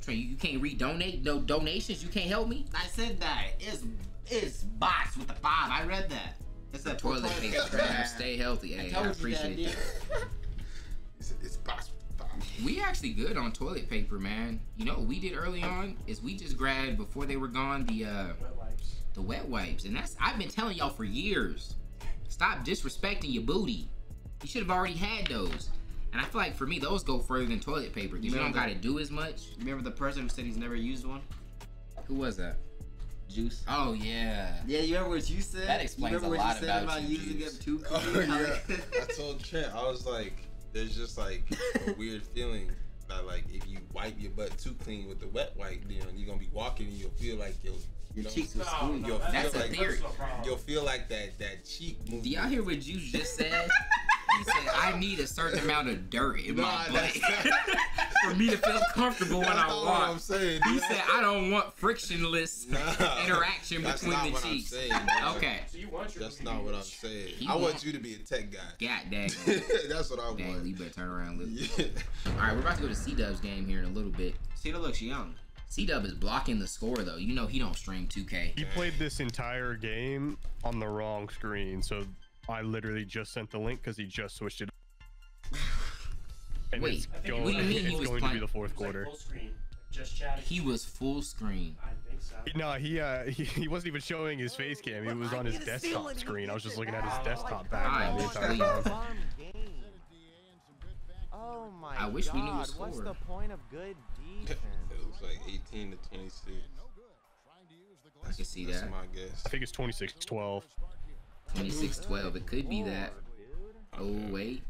B: Trey, you, you can't re-donate? No donations? You can't help me?
A: I said that. It's it's box with the five. I read that. It's a
B: Toilet paper. Stay healthy. Hey, I,
A: told you
B: appreciate
A: that,
B: that. (laughs)
C: It's, it's possible.
B: We actually good on toilet paper, man. You know what we did early on is we just grabbed before they were gone the uh
E: Wet wipes.
B: The wet wipes, and that's I've been telling y'all for years. Stop disrespecting your booty. You should have already had those. And I feel like for me, those go further than toilet paper because you don't got to do as much.
A: Remember the person who said he's never used one?
B: Who was that?
A: Juice.
B: Oh yeah.
A: Yeah, you remember what you said?
B: That explains
A: you remember
B: a
A: what
B: lot
A: you said
B: about
A: about
B: you,
A: using
B: Juice.
A: it too
C: Oh yeah, (laughs) (laughs) I told Trent I was like, there's just like a (laughs) weird feeling that like if you wipe your butt too clean with the wet wipe, you know, you're gonna be walking and you'll feel like you'll, you
A: Your
C: know,
A: cheeks will
E: No,
A: squeeze.
E: no,
C: You'll
E: that's,
B: That's
C: feel
B: a
C: like
B: theory.
E: personal problem.
C: you'll feel like that that cheek movement.
B: Do y'all hear what you just said? he said, "I need a certain amount of dirt in my
C: Nah,
B: butt (laughs) for me to feel comfortable when I
C: not what I'm
B: walk."
C: saying.
B: He
C: dude.
B: said, "I don't want frictionless
C: Nah,
B: interaction
C: that's
B: between
C: not
B: the
C: what I'm
B: cheeks."
C: saying.
B: Okay.
E: So you want your
C: That's not what I'm saying.
B: He
C: I want
B: want-
C: you to be a tech guy.
B: God dang. (laughs)
C: That's what I
B: Dang,
C: want.
B: you better turn around, Luke.
C: Yeah.
B: All right, we're about to go to C Dub's game here in a little bit.
A: Cedar looks young.
B: C Dub is blocking the score though. You know he don't stream 2K.
D: He played this entire game on the wrong screen, so I literally just sent the link because he just switched it. (laughs) And
B: Wait,
D: it's going,
B: what do you mean he was
D: going to be
B: playing-
D: the fourth
E: It's like
D: quarter.
E: full screen, like just chatting.
B: He was full screen.
E: I think so.
D: No, he uh he, (laughs) he wasn't even showing his face cam. He was on his desktop screen. I was just looking at his desktop background the entire time. (laughs)
I: Oh my
B: I wish we knew the
I: god, what's the point of good defense?
C: It was like 18 to 26.
B: I can see
C: That's
B: that.
C: my guess.
D: I think it's 26-12.
B: 26-12. It could be that. Oh wait,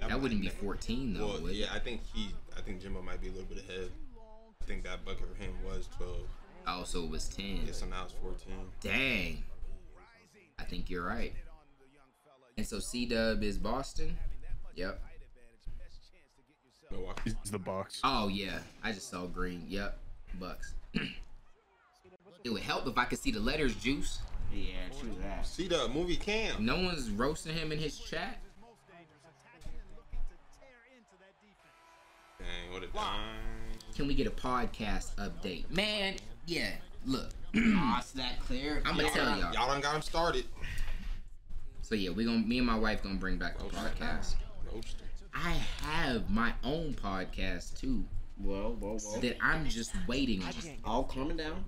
I: Now
B: that wouldn't be 14 though.
C: Well,
B: would it?
C: yeah, I think he, I think Jimbo might be a little bit ahead. I think that bucket for him was 12.
B: Oh, so it was 10.
C: Yeah, so now it's 14.
B: Dang. I think you're right. And so C Dub is Boston. Yep.
C: Milwaukee.
D: He's the Bucks.
B: Oh yeah, I just saw green. Yep, Bucks. (clears throat) it would help if I could see the letters, Juice.
A: Yeah, true that.
C: See the movie cam.
B: No one's roasting him in his chat.
C: Dang, what a dime.
B: Can we get a podcast update? Man, yeah. Look, (clears throat)
A: Aw, snap clear.
B: I'm gonna tell y'all.
C: Y'all done got him started.
B: So yeah, we gonna me and my wife gonna bring back a podcast.
C: Roasted.
B: I have my own podcast too
A: Whoa, whoa, whoa.
B: that I'm just waiting on.
A: All calming down.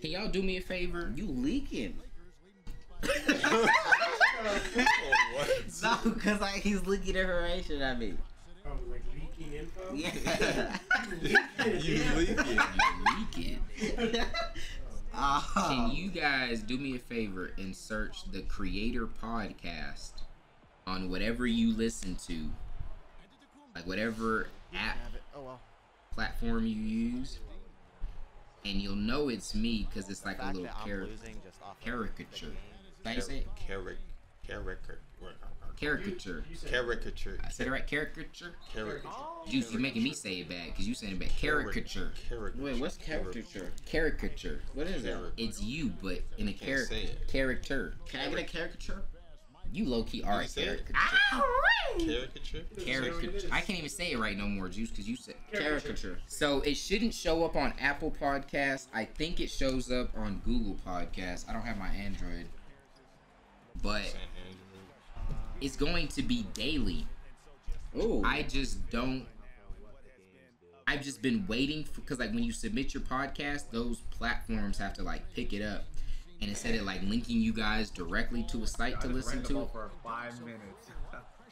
B: Can y'all do me a favor?
A: You leaking. (laughs) No, because like he's leaking information at me.
E: Oh, like leaking info?
A: Yeah. (laughs) (laughs)
C: you leaking.
B: You leak it.
A: Oh.
B: Can you guys do me a favor and search the Creator Podcast on whatever you listen to, like whatever app
I: Oh well.
B: platform you use, and you'll know it's me because it's like a little
I: that I'm
B: char-
I: losing just off
B: caricature. How you say it?
C: Caric, caricature.
B: Uh,
E: uh, caricature.
C: Caricature.
B: I said it right. Caricature.
C: Oh, caricature.
B: Juice, you're making me say it bad because you saying it bad. Caricature.
C: Caricature.
A: Wait, what's caricature?
B: Caricature.
A: What is that?
B: It's you, but in a
C: Can't
B: character. Character.
A: Can I get a caricature?
B: You low key are a caricature.
C: Caricature.
B: Caricature. I can't even say it right no more, Juice, because you said.
A: Caricature.
B: So it shouldn't show up on Apple Podcasts. I think it shows up on Google Podcasts. I don't have my Android, but it's going to be daily.
A: Ooh.
B: I just don't. I've just been waiting for because like when you submit your podcast, those platforms have to like pick it up, and instead of like linking you guys directly to a site to listen to it,
L: for five minutes.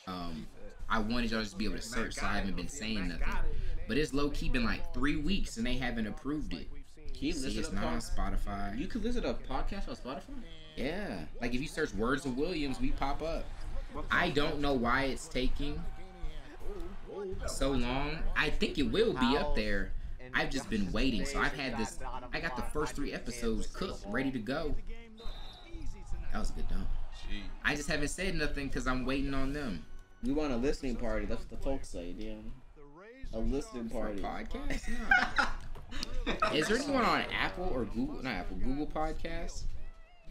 B: um, I wanted y'all to just be able to search, so I haven't been saying nothing. But it's low key been like three weeks and they haven't approved it.
A: Can you
B: See,
A: listen
B: it's
A: to
B: not on Spotify.
A: You can listen to a podcast on Spotify.
B: Yeah, like if you search Words of Williams, we pop up. I don't know why it's taking so long. I think it will be up there. I've just been (laughs) waiting, so I've had this. I got the first three episodes cooked, ready to go. That was a good dump. I just haven't said nothing because I'm waiting on them.
A: We want a listening party. That's what the folks say, damn. A listening party.
B: Podcast? (laughs) No. Is there anyone on Apple or Google? Not Apple, Google Podcasts?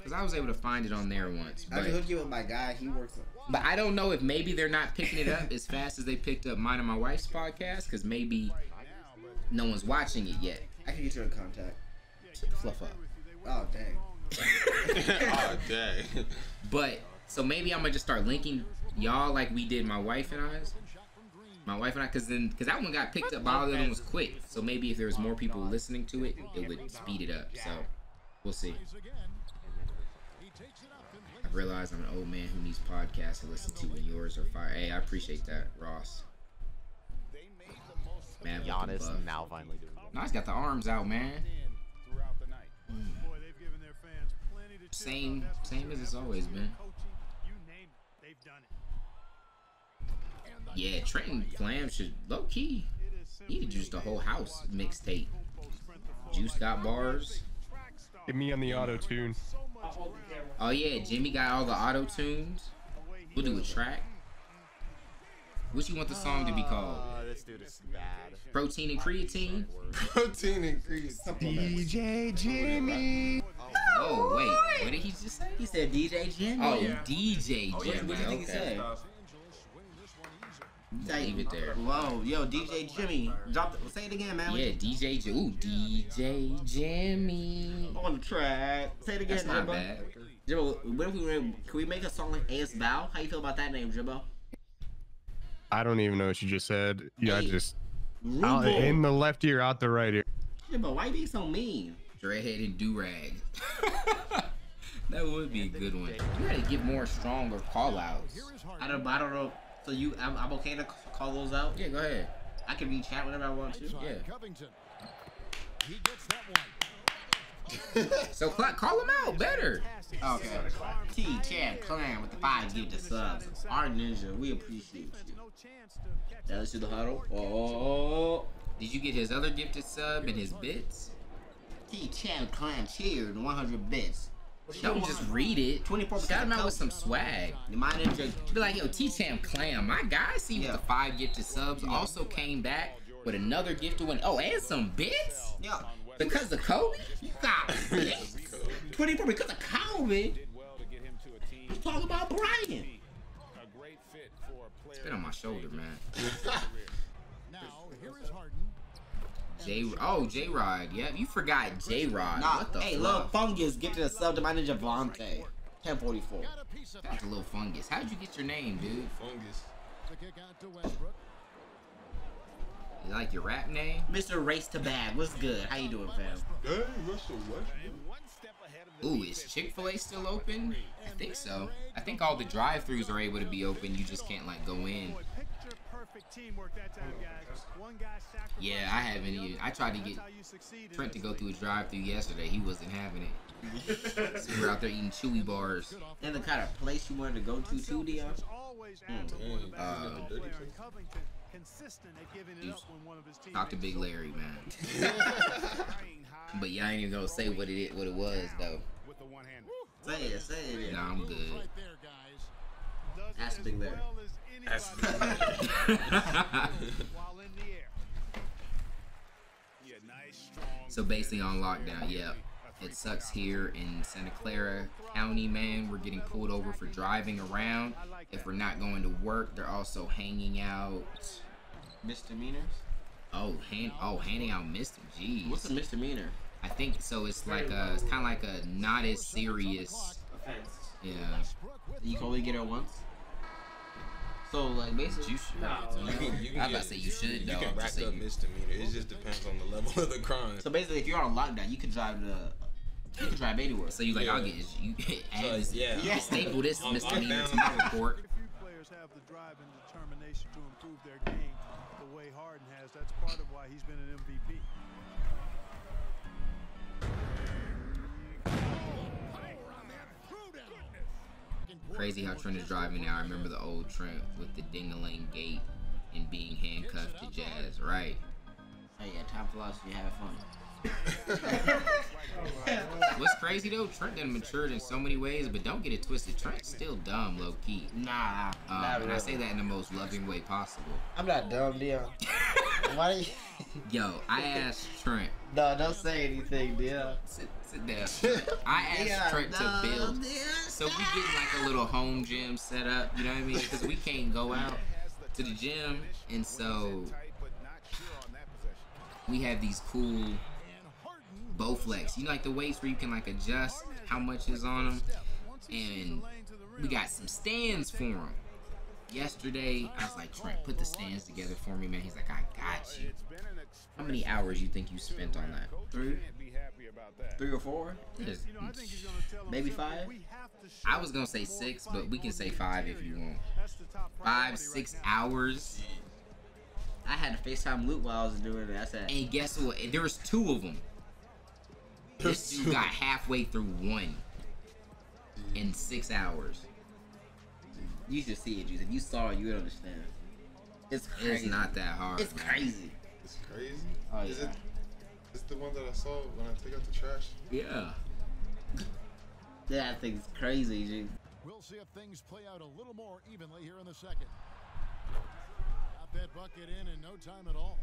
B: Cause I was able to find it on there once.
A: I
B: But,
A: can hook you with my guy. He works.
B: On- but I don't know if maybe they're not picking it up as fast as they picked up mine and my wife's podcast. Cause maybe no one's watching it yet.
A: I can get you in contact.
B: Fluff up.
A: Oh dang. (laughs)
C: oh, dang. (laughs)
B: But so maybe I'm gonna just start linking y'all like we did my wife and I's. My wife and I, cause then, cause that one got picked up, but all the other one was quick. So maybe if there was more people listening to it, it would speed it up. So we'll see. I realize I'm an old man who needs podcasts to listen to and yours are fire. Hey, I appreciate that, Ross. Man,
L: Giannis now finally doing it.
B: Nice, got the arms out, man. Mm. Same, same as it's always been. Yeah, Trenton Flam should low key. He could just a whole house mixtape. Juice got bars.
D: Get me on the auto tune.
B: Oh yeah, Jimmy got all the auto tunes. We'll do a track. What you want the song to be called?
L: Oh, this dude is bad.
B: Protein and creatine. (laughs)
C: Protein and creatine.
D: DJ Jimmy.
B: Oh, oh wait, what did he just say?
A: He said DJ Jimmy.
B: Oh, DJ
A: What, oh,
B: Jimmy.
A: what do you think he
B: okay.
A: said?
B: Leave it there.
A: Whoa, yo, DJ Jimmy. Drop the, say it again, man.
B: Yeah, DJ. J- Ooh, DJ Jimmy.
A: On the track. Say it again,
B: That's not
A: Jimbo.
B: bad.
A: Jimbo, what if we can we make a song like AS Bow? How you feel about that name, Jimbo?
D: I don't even know what you just said. Yeah, I just out, in the left ear, out the right ear.
A: Jimbo, why you being so mean?
B: Dreadhead and do rag. (laughs) that would be a good one. You gotta get more stronger call outs.
A: I don't, I don't know. So you, I'm, I'm okay to call those out.
B: Yeah, go ahead.
A: I can be chat whenever I want to.
B: Yeah.
G: Covington. He gets that one. (laughs)
B: So cla- call them out better.
A: Okay. T Chad Clan with the five gifted subs. Our ninja, we appreciate you. Now let's do the huddle. Oh, oh, oh, oh,
B: Did you get his other gifted sub and his bits?
A: T Chad Clan cheered 100 bits.
B: Don't just read it.
A: 24
B: Shout him out with some swag. Be like, yo, T-Cham Clam, my guy, see with the five gifted subs, also came back with another gifted one. Oh, and some bits?
A: Yeah.
B: Because of Kobe?
A: You got (laughs) bits. 24 because of Kobe. You talking about Brian.
B: Spit on my shoulder, man. (laughs)
G: Now, here is Harden.
B: J oh J Rod, yeah, you forgot J Rod.
A: Nah,
B: what the
A: hey,
B: fuck?
A: Lil Fungus gifted a sub to my ninja Vontae. 1044.
B: That's a little fungus. How'd you get your name, dude?
C: Fungus.
G: The kick out to Westbrook.
B: You like your rap name?
A: Mr. Race to Bad, what's good? How you doing, fam?
C: Hey, Russell Westbrook.
B: Ooh, is Chick Fil A still open? I think so. I think all the drive-throughs are able to be open. You just can't like go in.
E: Picture perfect teamwork that time, guys. One guy sacrificed.
B: Yeah, I haven't even. I tried to get Trent to go through a drive-through yesterday. He wasn't having it. so we're out there eating chewy bars.
A: And the kind of place you wanted to go to, too, Dion?
E: Always
A: Mm.
E: adds a quarterback
B: Uh,
E: to the ball player, and Covington consistent at giving it up when one of his
B: Talk to Big Larry, man. (laughs) (laughs) but y'all ain't even gonna say what it what it was though.
F: With the one hand.
A: Say it, say it.
B: Nah, I'm good.
G: Right there, guys.
A: Ask Big Larry.
C: That's (laughs)
E: while in the air.
F: Yeah, nice, strong.
B: So basically on lockdown, yeah. It sucks here in Santa Clara County, man. We're getting pulled over for driving around. If we're not going to work, they're also hanging out.
A: Misdemeanors?
B: Oh, hand, oh, handing out Mr. G's.
A: What's a misdemeanor?
B: I think so. It's like a, it's kind of like a not as serious.
E: Offense.
B: Yeah.
A: You can only get it once? So, like, basically.
B: You should. (laughs)
C: You can, you can
B: I was about to say you should,
C: You can rack up
B: you-
C: misdemeanor. It just depends on the level of the crime.
A: So basically, if you're on lockdown, you can drive to. You can drive anywhere.
B: So you like, I'll get you (laughs) add
C: So,
B: this,
C: yeah.
B: you staple this
C: On
B: misdemeanor to my report.
E: Few players have the drive and determination to improve their game the way Harden has. That's part of why he's been an MVP.
B: Crazy how Trent is driving now. I remember the old Trent with the ding-a-ling gate and being handcuffed to Jazz. Right.
A: Hey, yeah, time for loss. You have fun. (laughs)
B: What's crazy though, Trent done matured in so many ways, but don't get it twisted. Trent's still dumb, low key.
A: Nah,
B: Um,
A: not
B: and I say that in the most loving way possible.
A: I'm not dumb, Dion. (laughs) Why do you? (laughs)
B: Yo, I asked Trent.
A: No, don't say anything, dear.
B: Sit, sit down. I asked
A: Yeah,
B: Trent to build.
A: dear,
B: So we get like a little home gym set up, you know what I mean? Because we can't go out to the gym, and so we have these cool Bowflex. You know, like the weights where you can like adjust how much is on them, and we got some stands for them. Yesterday, I was like, Trent, put the stands together for me, man. He's like, I got you. How many hours you think you spent on that?
A: Three? Three or four?
B: Just-
A: Maybe five?
B: I was gonna say six, but we can say five if you want. Five, six hours.
A: I had to FaceTime Luke while I was doing it. I said,
B: And guess what? There was two of them. This dude got halfway through one in six hours.
A: you should see it, Juice. If you saw it, you would understand. It's crazy.
B: It's not that hard.
A: It's
B: man.
A: crazy.
C: It's crazy.
A: Oh,
C: Is
A: yeah.
C: it? It's the one that I saw when I take out the trash.
B: Yeah.
A: That thing's crazy, Juice.
G: We'll see if things play out a little more evenly here in the second. Got that bucket in in no time at all.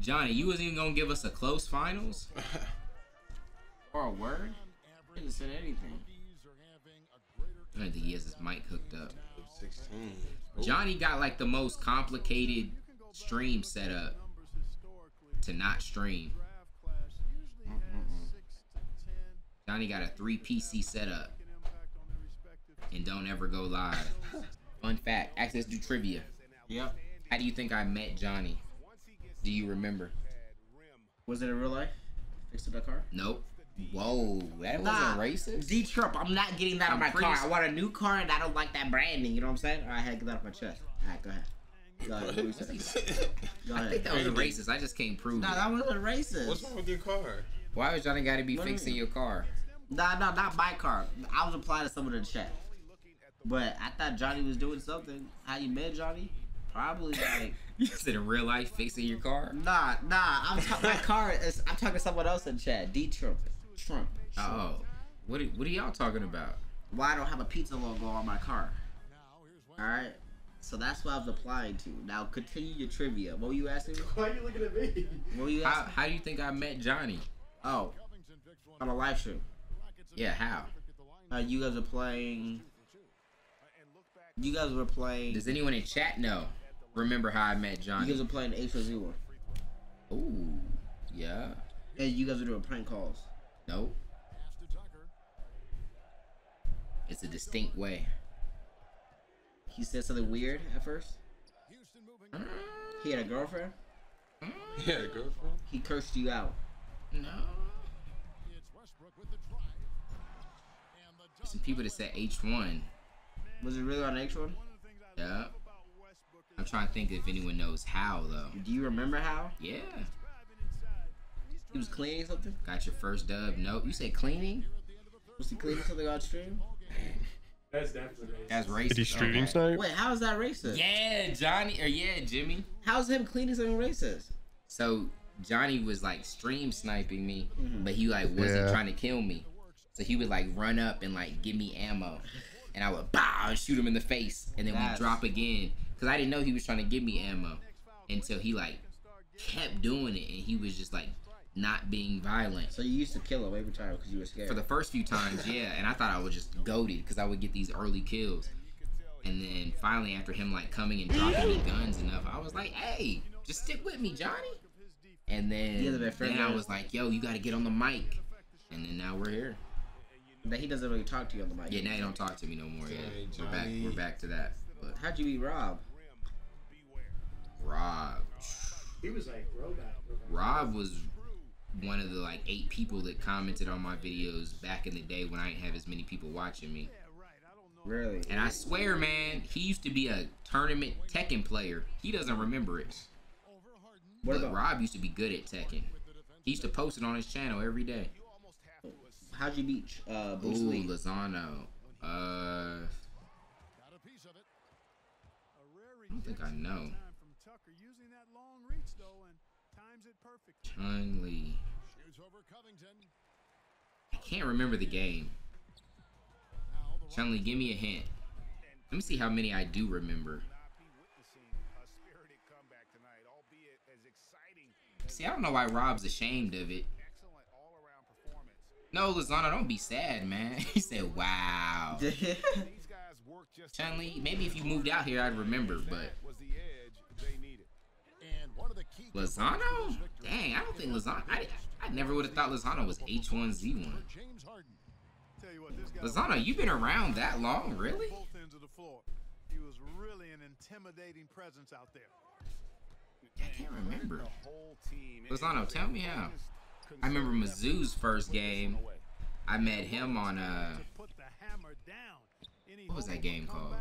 B: Johnny, you wasn't even gonna give us a close finals? (laughs)
A: Or a word? Didn't say anything.
B: I don't think he has his mic hooked up.
C: 16.
B: Johnny got like the most complicated stream setup to not stream. Johnny got a three PC setup and don't ever go live. Fun fact, access to trivia.
A: Yep.
B: How do you think I met Johnny? Do you remember?
A: Was it in real life? Fixed that car?
B: Nope. Whoa, that
A: Nah,
B: wasn't racist.
A: D Trump, I'm not getting that on
B: I'm
A: my car. I want a new car and I don't like that branding. You know what I'm saying? All right, I had to get that off my chest. All right, go ahead. Go ahead. What you (laughs)
B: I think that was racist. I just can't prove
A: Nah,
B: it.
A: that wasn't racist.
C: What's wrong with your car?
B: Why was Johnny got to be
A: What do you
B: fixing your car?
A: Nah, nah, not my car. I was applying to someone in the chat. But I thought Johnny was doing something. How you met Johnny? Probably like (laughs)
B: You said in real life fixing your car?
A: nah, nah. I'm ta- my car is. I'm talking to someone else in chat. D Trump, Trump.
B: Oh, what are, what are y'all talking about?
A: Why I don't have a pizza logo on my car? All right. So that's what I was applying to. Now continue your trivia. What were you asking me?
E: Why are you looking at me?
A: What were you
B: How,
A: asking?
B: how do you think I met Johnny?
A: Oh, on a live stream.
B: Yeah, how?
A: Uh, you guys were playing. You guys were playing.
B: Does anyone in chat know? Remember how I met
A: You
B: Johnny?
A: guys were playing H1Z1.
B: Ooh, yeah.
A: And you guys were doing prank calls.
B: Nope. It's a distinct way.
A: He said something weird at first. Mm. He had a girlfriend. Mm.
C: Yeah, girlfriend.
A: He cursed you out.
B: No. Some people that said H1.
A: Was it really on H1?
B: Yeah. I'm trying to think if anyone knows how though.
A: Do you remember how?
B: Yeah.
A: He was cleaning something?
B: Got your first dub. Nope. You said cleaning?
A: Was he cleaning something on stream?
E: That's definitely racist.
B: That's racist.
D: Did he stream
B: Okay.
D: snipe?
A: Wait, how is that racist?
B: Yeah, Johnny or yeah, Jimmy.
A: How's him cleaning something racist?
B: So Johnny was like stream sniping me, mm-hmm. but he like wasn't
D: Yeah.
B: trying to kill me. So he would like run up and like give me ammo, and I would bow and shoot him in the face, and then we drop again because I didn't know he was trying to give me ammo until he like kept doing it, and he was just like not being violent.
A: So you used to kill him every time because you were scared.
B: For the first few times, (laughs) yeah, and I thought I was just goaded because I would get these early kills. And then finally, after him like coming and dropping me guns enough, I was like, "Hey, just stick with me, Johnny." And then,
A: yeah, guys have been friends
B: then I was like, "Yo, you got to get on the mic." And then now we're here.
A: that he doesn't really talk to you on the mic.
B: Yeah, now you don't talk to me no more. Yeah,
C: Hey,
B: we're back. We're back to that. But
A: How'd you meet Rob?
B: Rob,
E: He was like, bro, that.
B: Rob was one of the like eight people that commented on my videos back in the day when I didn't have as many people watching me.
A: Really?
B: And I swear, man, he used to be a tournament Tekken player. He doesn't remember it.
A: What
B: but
A: about
B: Rob used to be good at Tekken. He used to post it on his channel every day.
A: how'd you beat uh,
B: Ooh,
A: Bruce Lee?
B: Lozano. Uh, I don't think I know. Chun Li. I can't remember the game. Chun Li, give me a hint. Let me see how many I do remember. See, I don't know why Rob's ashamed of it. No, Lozano, don't be sad, man. (laughs) He said, "Wow." (laughs) Chun Li, maybe if you moved out here, I'd remember, but Lozano? Dang, I don't think Lozano. I, I never would have thought Lozano was H1Z1. Lozano, you've been around that long, really?
F: He was really an intimidating presence out there.
B: I can't remember. Lozano, tell me how. I remember Mizzou's first game. I met him on a. what was that game called?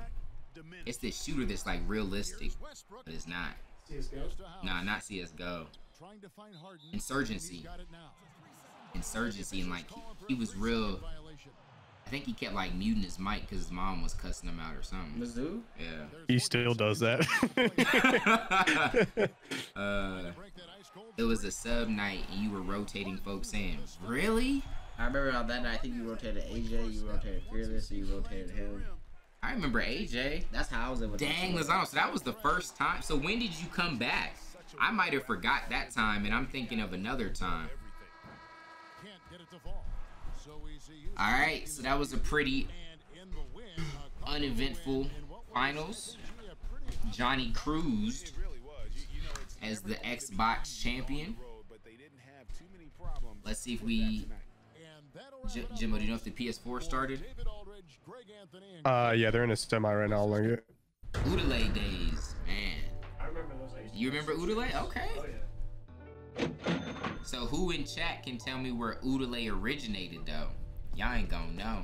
B: It's this shooter that's like realistic, but it's not.
E: CSGO?
B: Nah, not CS:GO.
G: Trying to find Harden.
B: Insurgency.
G: Got it now.
B: Insurgency, and like he, he was real. I think he kept like muting his mic because his mom was cussing him out or something.
A: Mizzou?
B: Yeah.
D: He still does that. (laughs)
B: uh, it was a sub night and you were rotating folks in. Really?
A: I remember on that night, I think you rotated AJ, you rotated Fearless, and you rotated him.
B: I remember AJ.
A: That's how I was able to.
B: Dang, Lozano. So that was the first time. So when did you come back? I might have forgot that time, and I'm thinking of another time.
G: Can't get it to fall. So we see you
B: All right, so that was a pretty uneventful finals. Johnny cruised as the Xbox champion. Let's see if we. Jimbo, do you know if the PS4 started?
D: Uh, yeah, they're in a semi right now. I'll it.
B: Udale days, man.
E: I remember those. I used to
B: You remember Udale? Okay.
E: Oh, yeah.
B: So who in chat can tell me where Udale originated though? Y'all ain't gonna know.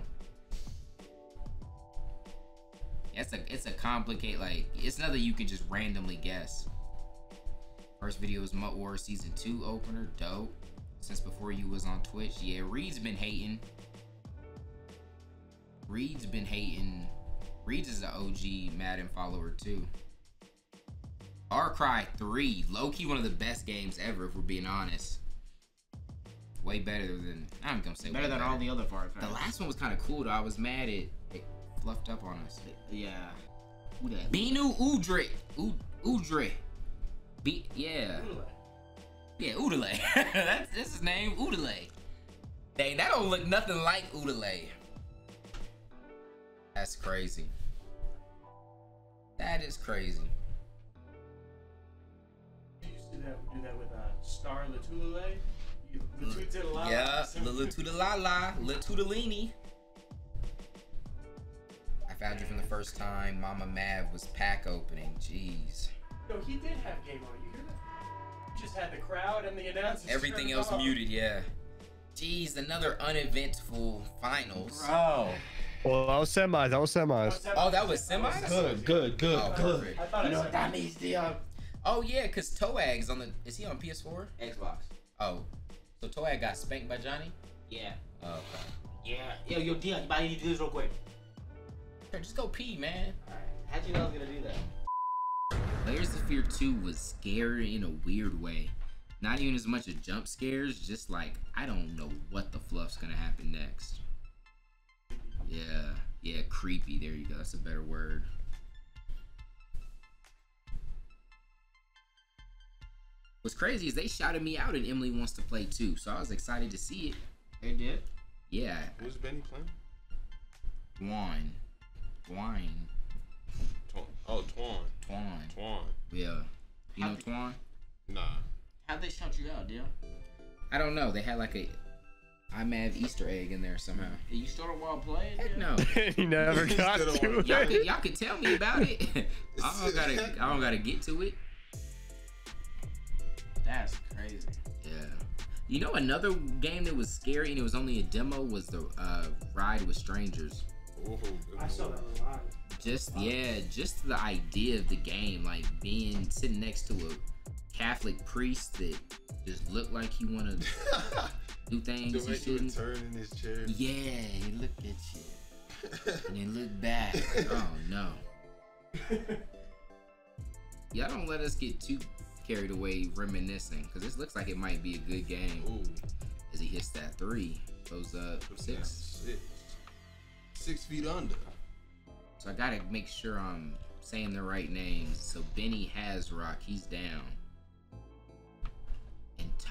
B: It's a it's a complicated like it's nothing you can just randomly guess. First video was Mut War season two opener, dope. Since before you was on Twitch, yeah. Reed's been hating. Reed's been hating. Reed's is an OG Madden follower too. Far Cry 3, low key one of the best games ever, if we're being honest. Way better than I'm gonna say
A: Better
B: way
A: than all the other Far Cry.
B: The last one was kind of cool though. I was mad it it fluffed up on us.
A: Yeah. Who that?
B: Binu Udre, U- Udre, B yeah, yeah Udale. (laughs) that's, that's his name, Udale. Dang, that don't look nothing like Udale. That's crazy. That is crazy.
E: You used to do that, do that with uh, Star Latulele. You
B: Yeah, Lila to la la, Lil to the leany. I found you from the first time. Mama Mav was pack opening. Jeez.
E: No, he did have game on. You hear that? You just had the crowd and the announcers.
B: Everything else
E: off.
B: muted, yeah. Jeez, another uneventful finals.
A: Bro.
D: Well, that was semis. That was semis.
B: Oh, that was semis?
A: Good, good, good,
B: Oh,
A: good.
E: I thought
A: You know what that means, Dion?
B: Oh yeah, cause Toag's on the. Is he on PS4?
A: Xbox.
B: Oh, so Toag got spanked by Johnny.
A: Yeah.
B: Oh, okay.
A: Yeah. Yo, yo, Dion, you might need to do this real quick.
B: Here, just go pee, man.
A: Alright. How'd you know I was gonna do that?
B: Layers of Fear 2 was scary in a weird way. Not even as much as jump scares, just like I don't know what the fluff's gonna happen next. Yeah, yeah, creepy. There you go. That's a better word. What's crazy is they shouted me out and Emily wants to play too, so I was excited to see it.
A: They did?
B: Yeah,
C: Who's Benny playing?
B: Dwan, Dwine,
C: Twan. Oh, Twan.
B: Twan.
C: Twan.
B: Yeah, you know Twan?
C: Nah.
A: How'd they shout you out, Dion?
B: I don't know. They had like a IMAV Easter egg in there somehow.
A: Did you start while playing?
B: Heck
A: Dion?
B: no. (laughs)
D: he never (laughs) got
C: Still
D: to
C: don't
B: y'all could (laughs) y'all could tell me about it. I don't gotta I don't gotta get to it.
A: That's crazy.
B: Yeah. You know another game that was scary and it was only a demo was the uh, Ride with Strangers.
C: Ooh,
E: I saw that one live.
B: Just yeah, just the idea of the game, like being sitting next to a Catholic priest that just looked like he wanna (laughs) do things
C: The
B: he
C: way he would
B: shouldn't.
C: turn in his chair.
B: Yeah, he looked at you. (laughs) and then look back. Oh no. (laughs) Y'all don't let us get too carried away reminiscing, because this looks like it might be a good game.
C: Ooh.
B: As he hits that three, goes up six.
C: Six. Six feet under.
B: So I gotta make sure I'm saying the right names. So Benny Hasrock, he's down.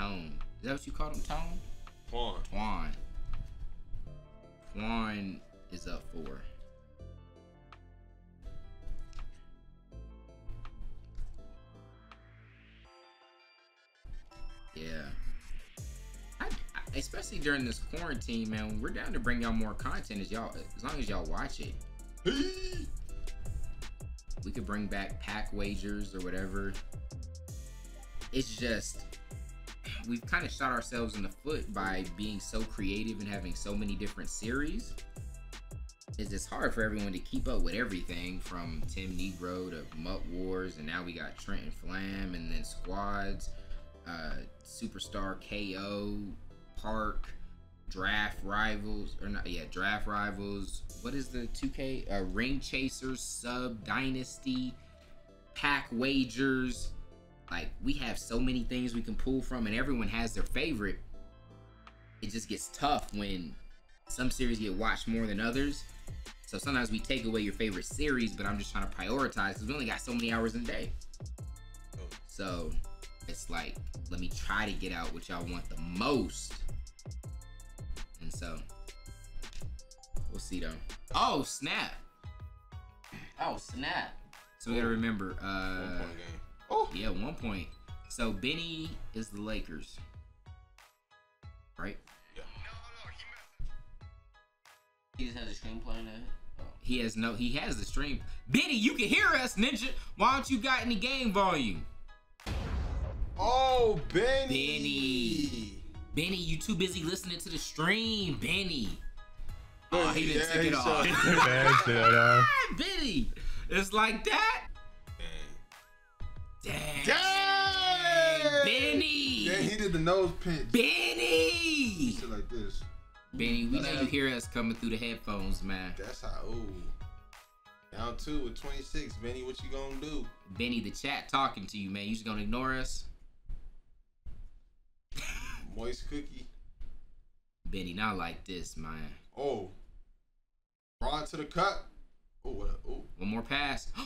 B: Tone. Is that what you called him, Tone?
C: Twan.
B: Twan. Twan is up four. Yeah. I, I, especially during this quarantine, man, we're down to bring y'all more content as y'all as long as y'all watch it. we could bring back pack wagers or whatever. It's just we've kind of shot ourselves in the foot by being so creative and having so many different series. Is it's hard for everyone to keep up with everything from Tim Negro to Mutt Wars, and now we got Trenton Flam, and then squads, uh, Superstar KO, Park, Draft Rivals, or not? Yeah, Draft Rivals. What is the 2K? Uh, Ring Chasers, Sub Dynasty, Pack Wagers. Like we have so many things we can pull from, and everyone has their favorite. It just gets tough when some series get watched more than others. So sometimes we take away your favorite series, but I'm just trying to prioritize because we only got so many hours in a day. So it's like, let me try to get out what y'all want the most. And so we'll see though. Oh snap! Oh snap! So we gotta remember. Uh. Oh yeah, one point. So Benny is the Lakers, right?
A: He just has a stream playing it. Oh.
B: He has no. He has the stream. Benny, you can hear us, Ninja. Why don't you got any game volume?
C: Oh, Benny.
B: Benny. Benny, you too busy listening to the stream, Benny. Oh, he didn't
C: yeah,
B: take
C: he (laughs)
B: it off.
C: showed-
D: That's it,
B: Benny, it's like that. Dang.
C: Dang!
B: Benny.
C: Yeah, he did the nose pinch.
B: Benny.
C: Shit like this.
B: Benny, we know you hear us coming through the headphones, man.
C: That's how. Ooh. Down two with 26. Benny, what you gonna do?
B: Benny, the chat talking to you, man. You just gonna ignore us? (laughs)
C: Moist cookie.
B: Benny, not like this, man.
C: Oh. Broad to the cut. Oh, what? Oh.
B: One more pass. (gasps)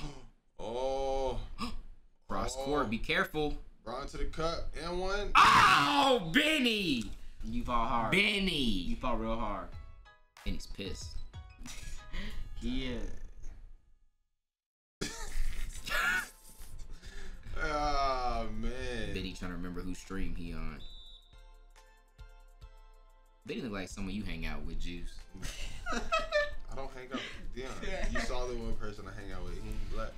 C: Oh. (gasps) oh.
B: Cross
C: Oh.
B: court, be careful.
C: Broad to the cut. And one.
B: Oh, Benny!
A: You fall hard.
B: Benny!
A: You fall real hard.
B: Benny's pissed. (laughs)
A: Yeah.
C: Ah, man.
B: Benny trying to remember whose stream he on. Benny look like someone you hang out with, Juice. (laughs)
C: I don't hang out with Dion. (laughs) You saw the one person I hang out with. He black.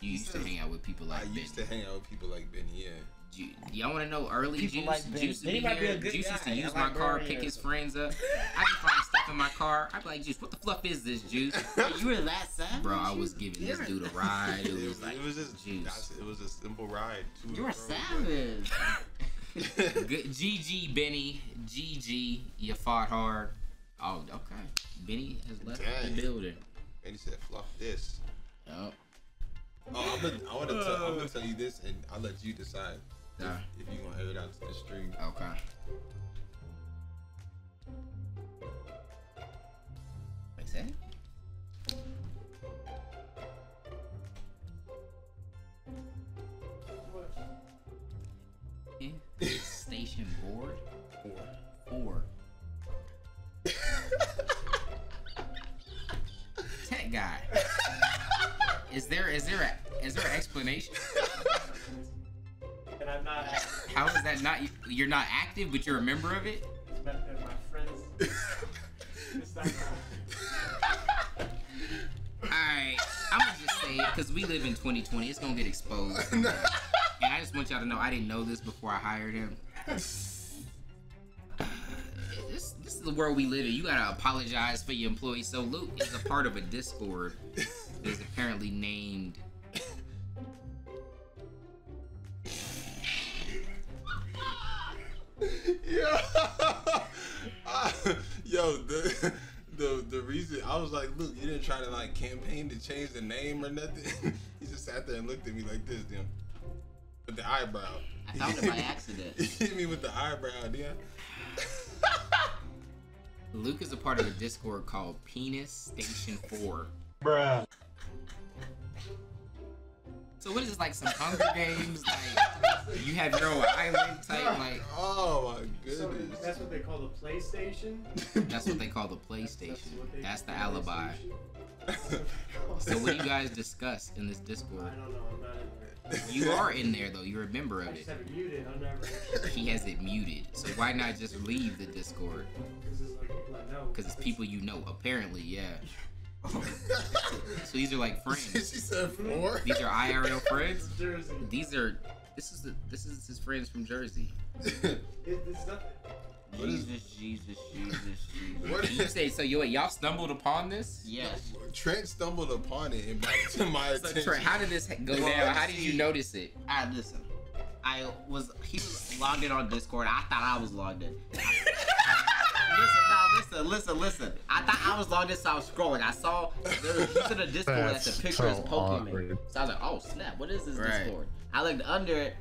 B: You used to hang out with people like
C: I
B: Benny.
C: used to hang out with people like Benny, yeah.
B: Ju- Y'all want to know early
A: People
B: Juice?
A: like Benny.
B: Juice to be
A: might be a good
B: Juice used to use
A: I
B: my
A: like
B: car, pick his friends up. I be find stuff in my car. I'd be like, Juice, what the fluff is this, Juice? (laughs)
A: you were that savage?
B: Bro, I was giving this dude a ride. It was like
C: it was just
B: Juice.
C: it was a simple ride. to
A: You
C: and
A: are
C: fro,
A: savage. (laughs)
B: Good GG Benny. GG. You fought hard. Oh, okay. Benny has left
C: Dang.
B: the building.
C: And he said, "Fluff this."
B: Yup.
C: Oh, I'm gonna, I want to tell, I'm gonna uh. tell you this, and I'll let you decide if, if you gonna air it out to the stream.
B: Okay. What's that? Is there is there a is there an explanation?
E: And I'm not active.
B: How is that not you're not active but you're a member of it?
E: But my friends.
B: Alright, I'm gonna just say it because we live in 2020. It's gonna get exposed. (laughs) and I just want y'all to know I didn't know this before I hired him. (laughs) Is the world we live in. You gotta apologize for your employees. So Luke is a part of a Discord that is apparently named.
C: Yo, (laughs) yo, the, the the reason I was like, look, you didn't try to like campaign to change the name or nothing. (laughs) he just sat there and looked at me like this, damn, with the eyebrow.
A: I found it by accident. (laughs)
C: He hit me with the eyebrow, damn.
B: Luke is a part of a Discord called Penis Station 4.
E: Bruh.
B: So what is this like some Hunger Games? Like you have your own island type like
C: Oh my
E: So
C: goodness.
E: that's what they call the PlayStation.
B: that's what they call the PlayStation.
E: what they
B: That's the alibi. (laughs) So what do you guys discuss in this
E: I
B: Discord?
E: don't know. I'm not in there.
B: You are in there though. You're a member
E: I
B: of
E: just
B: it.
E: have it muted. I'm never. (laughs)
B: He has it muted. So why not just leave the Discord?
E: Because it's like people I know.
B: Because it's people you know. Apparently, yeah. (laughs) So these are like
C: she
B: friends.
C: said four.
B: These are IRL (laughs) friends.
E: Jersey.
B: These are. This is the, this is his friends from Jersey.
E: It, it's nothing.
A: Jesus, Jesus, Jesus, Jesus.
C: What
B: You say so? Yo, y'all stumbled upon this?
A: Yes.
C: Trent stumbled upon it and brought it to my
B: So
C: attention.
B: Trey, how did this go down? How did you notice it?
A: I listen. I was he was logged in on Discord. I thought I was logged in. listen, now listen, listen, listen. I thought I was logged in, so I was scrolling. I saw there was, he's in the Discord that the
D: That's
A: picture is
D: so
A: Pokemon.
D: awkward.
A: So I was like, oh snap, what is this
B: Right.
A: Discord? I looked under it.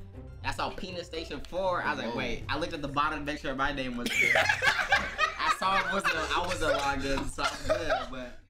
A: I saw Penis Station 4. I was like, wait. I looked at the bottom to make sure my name was. (laughs) I saw it wasn't I wasn't logged in, so I'm good, but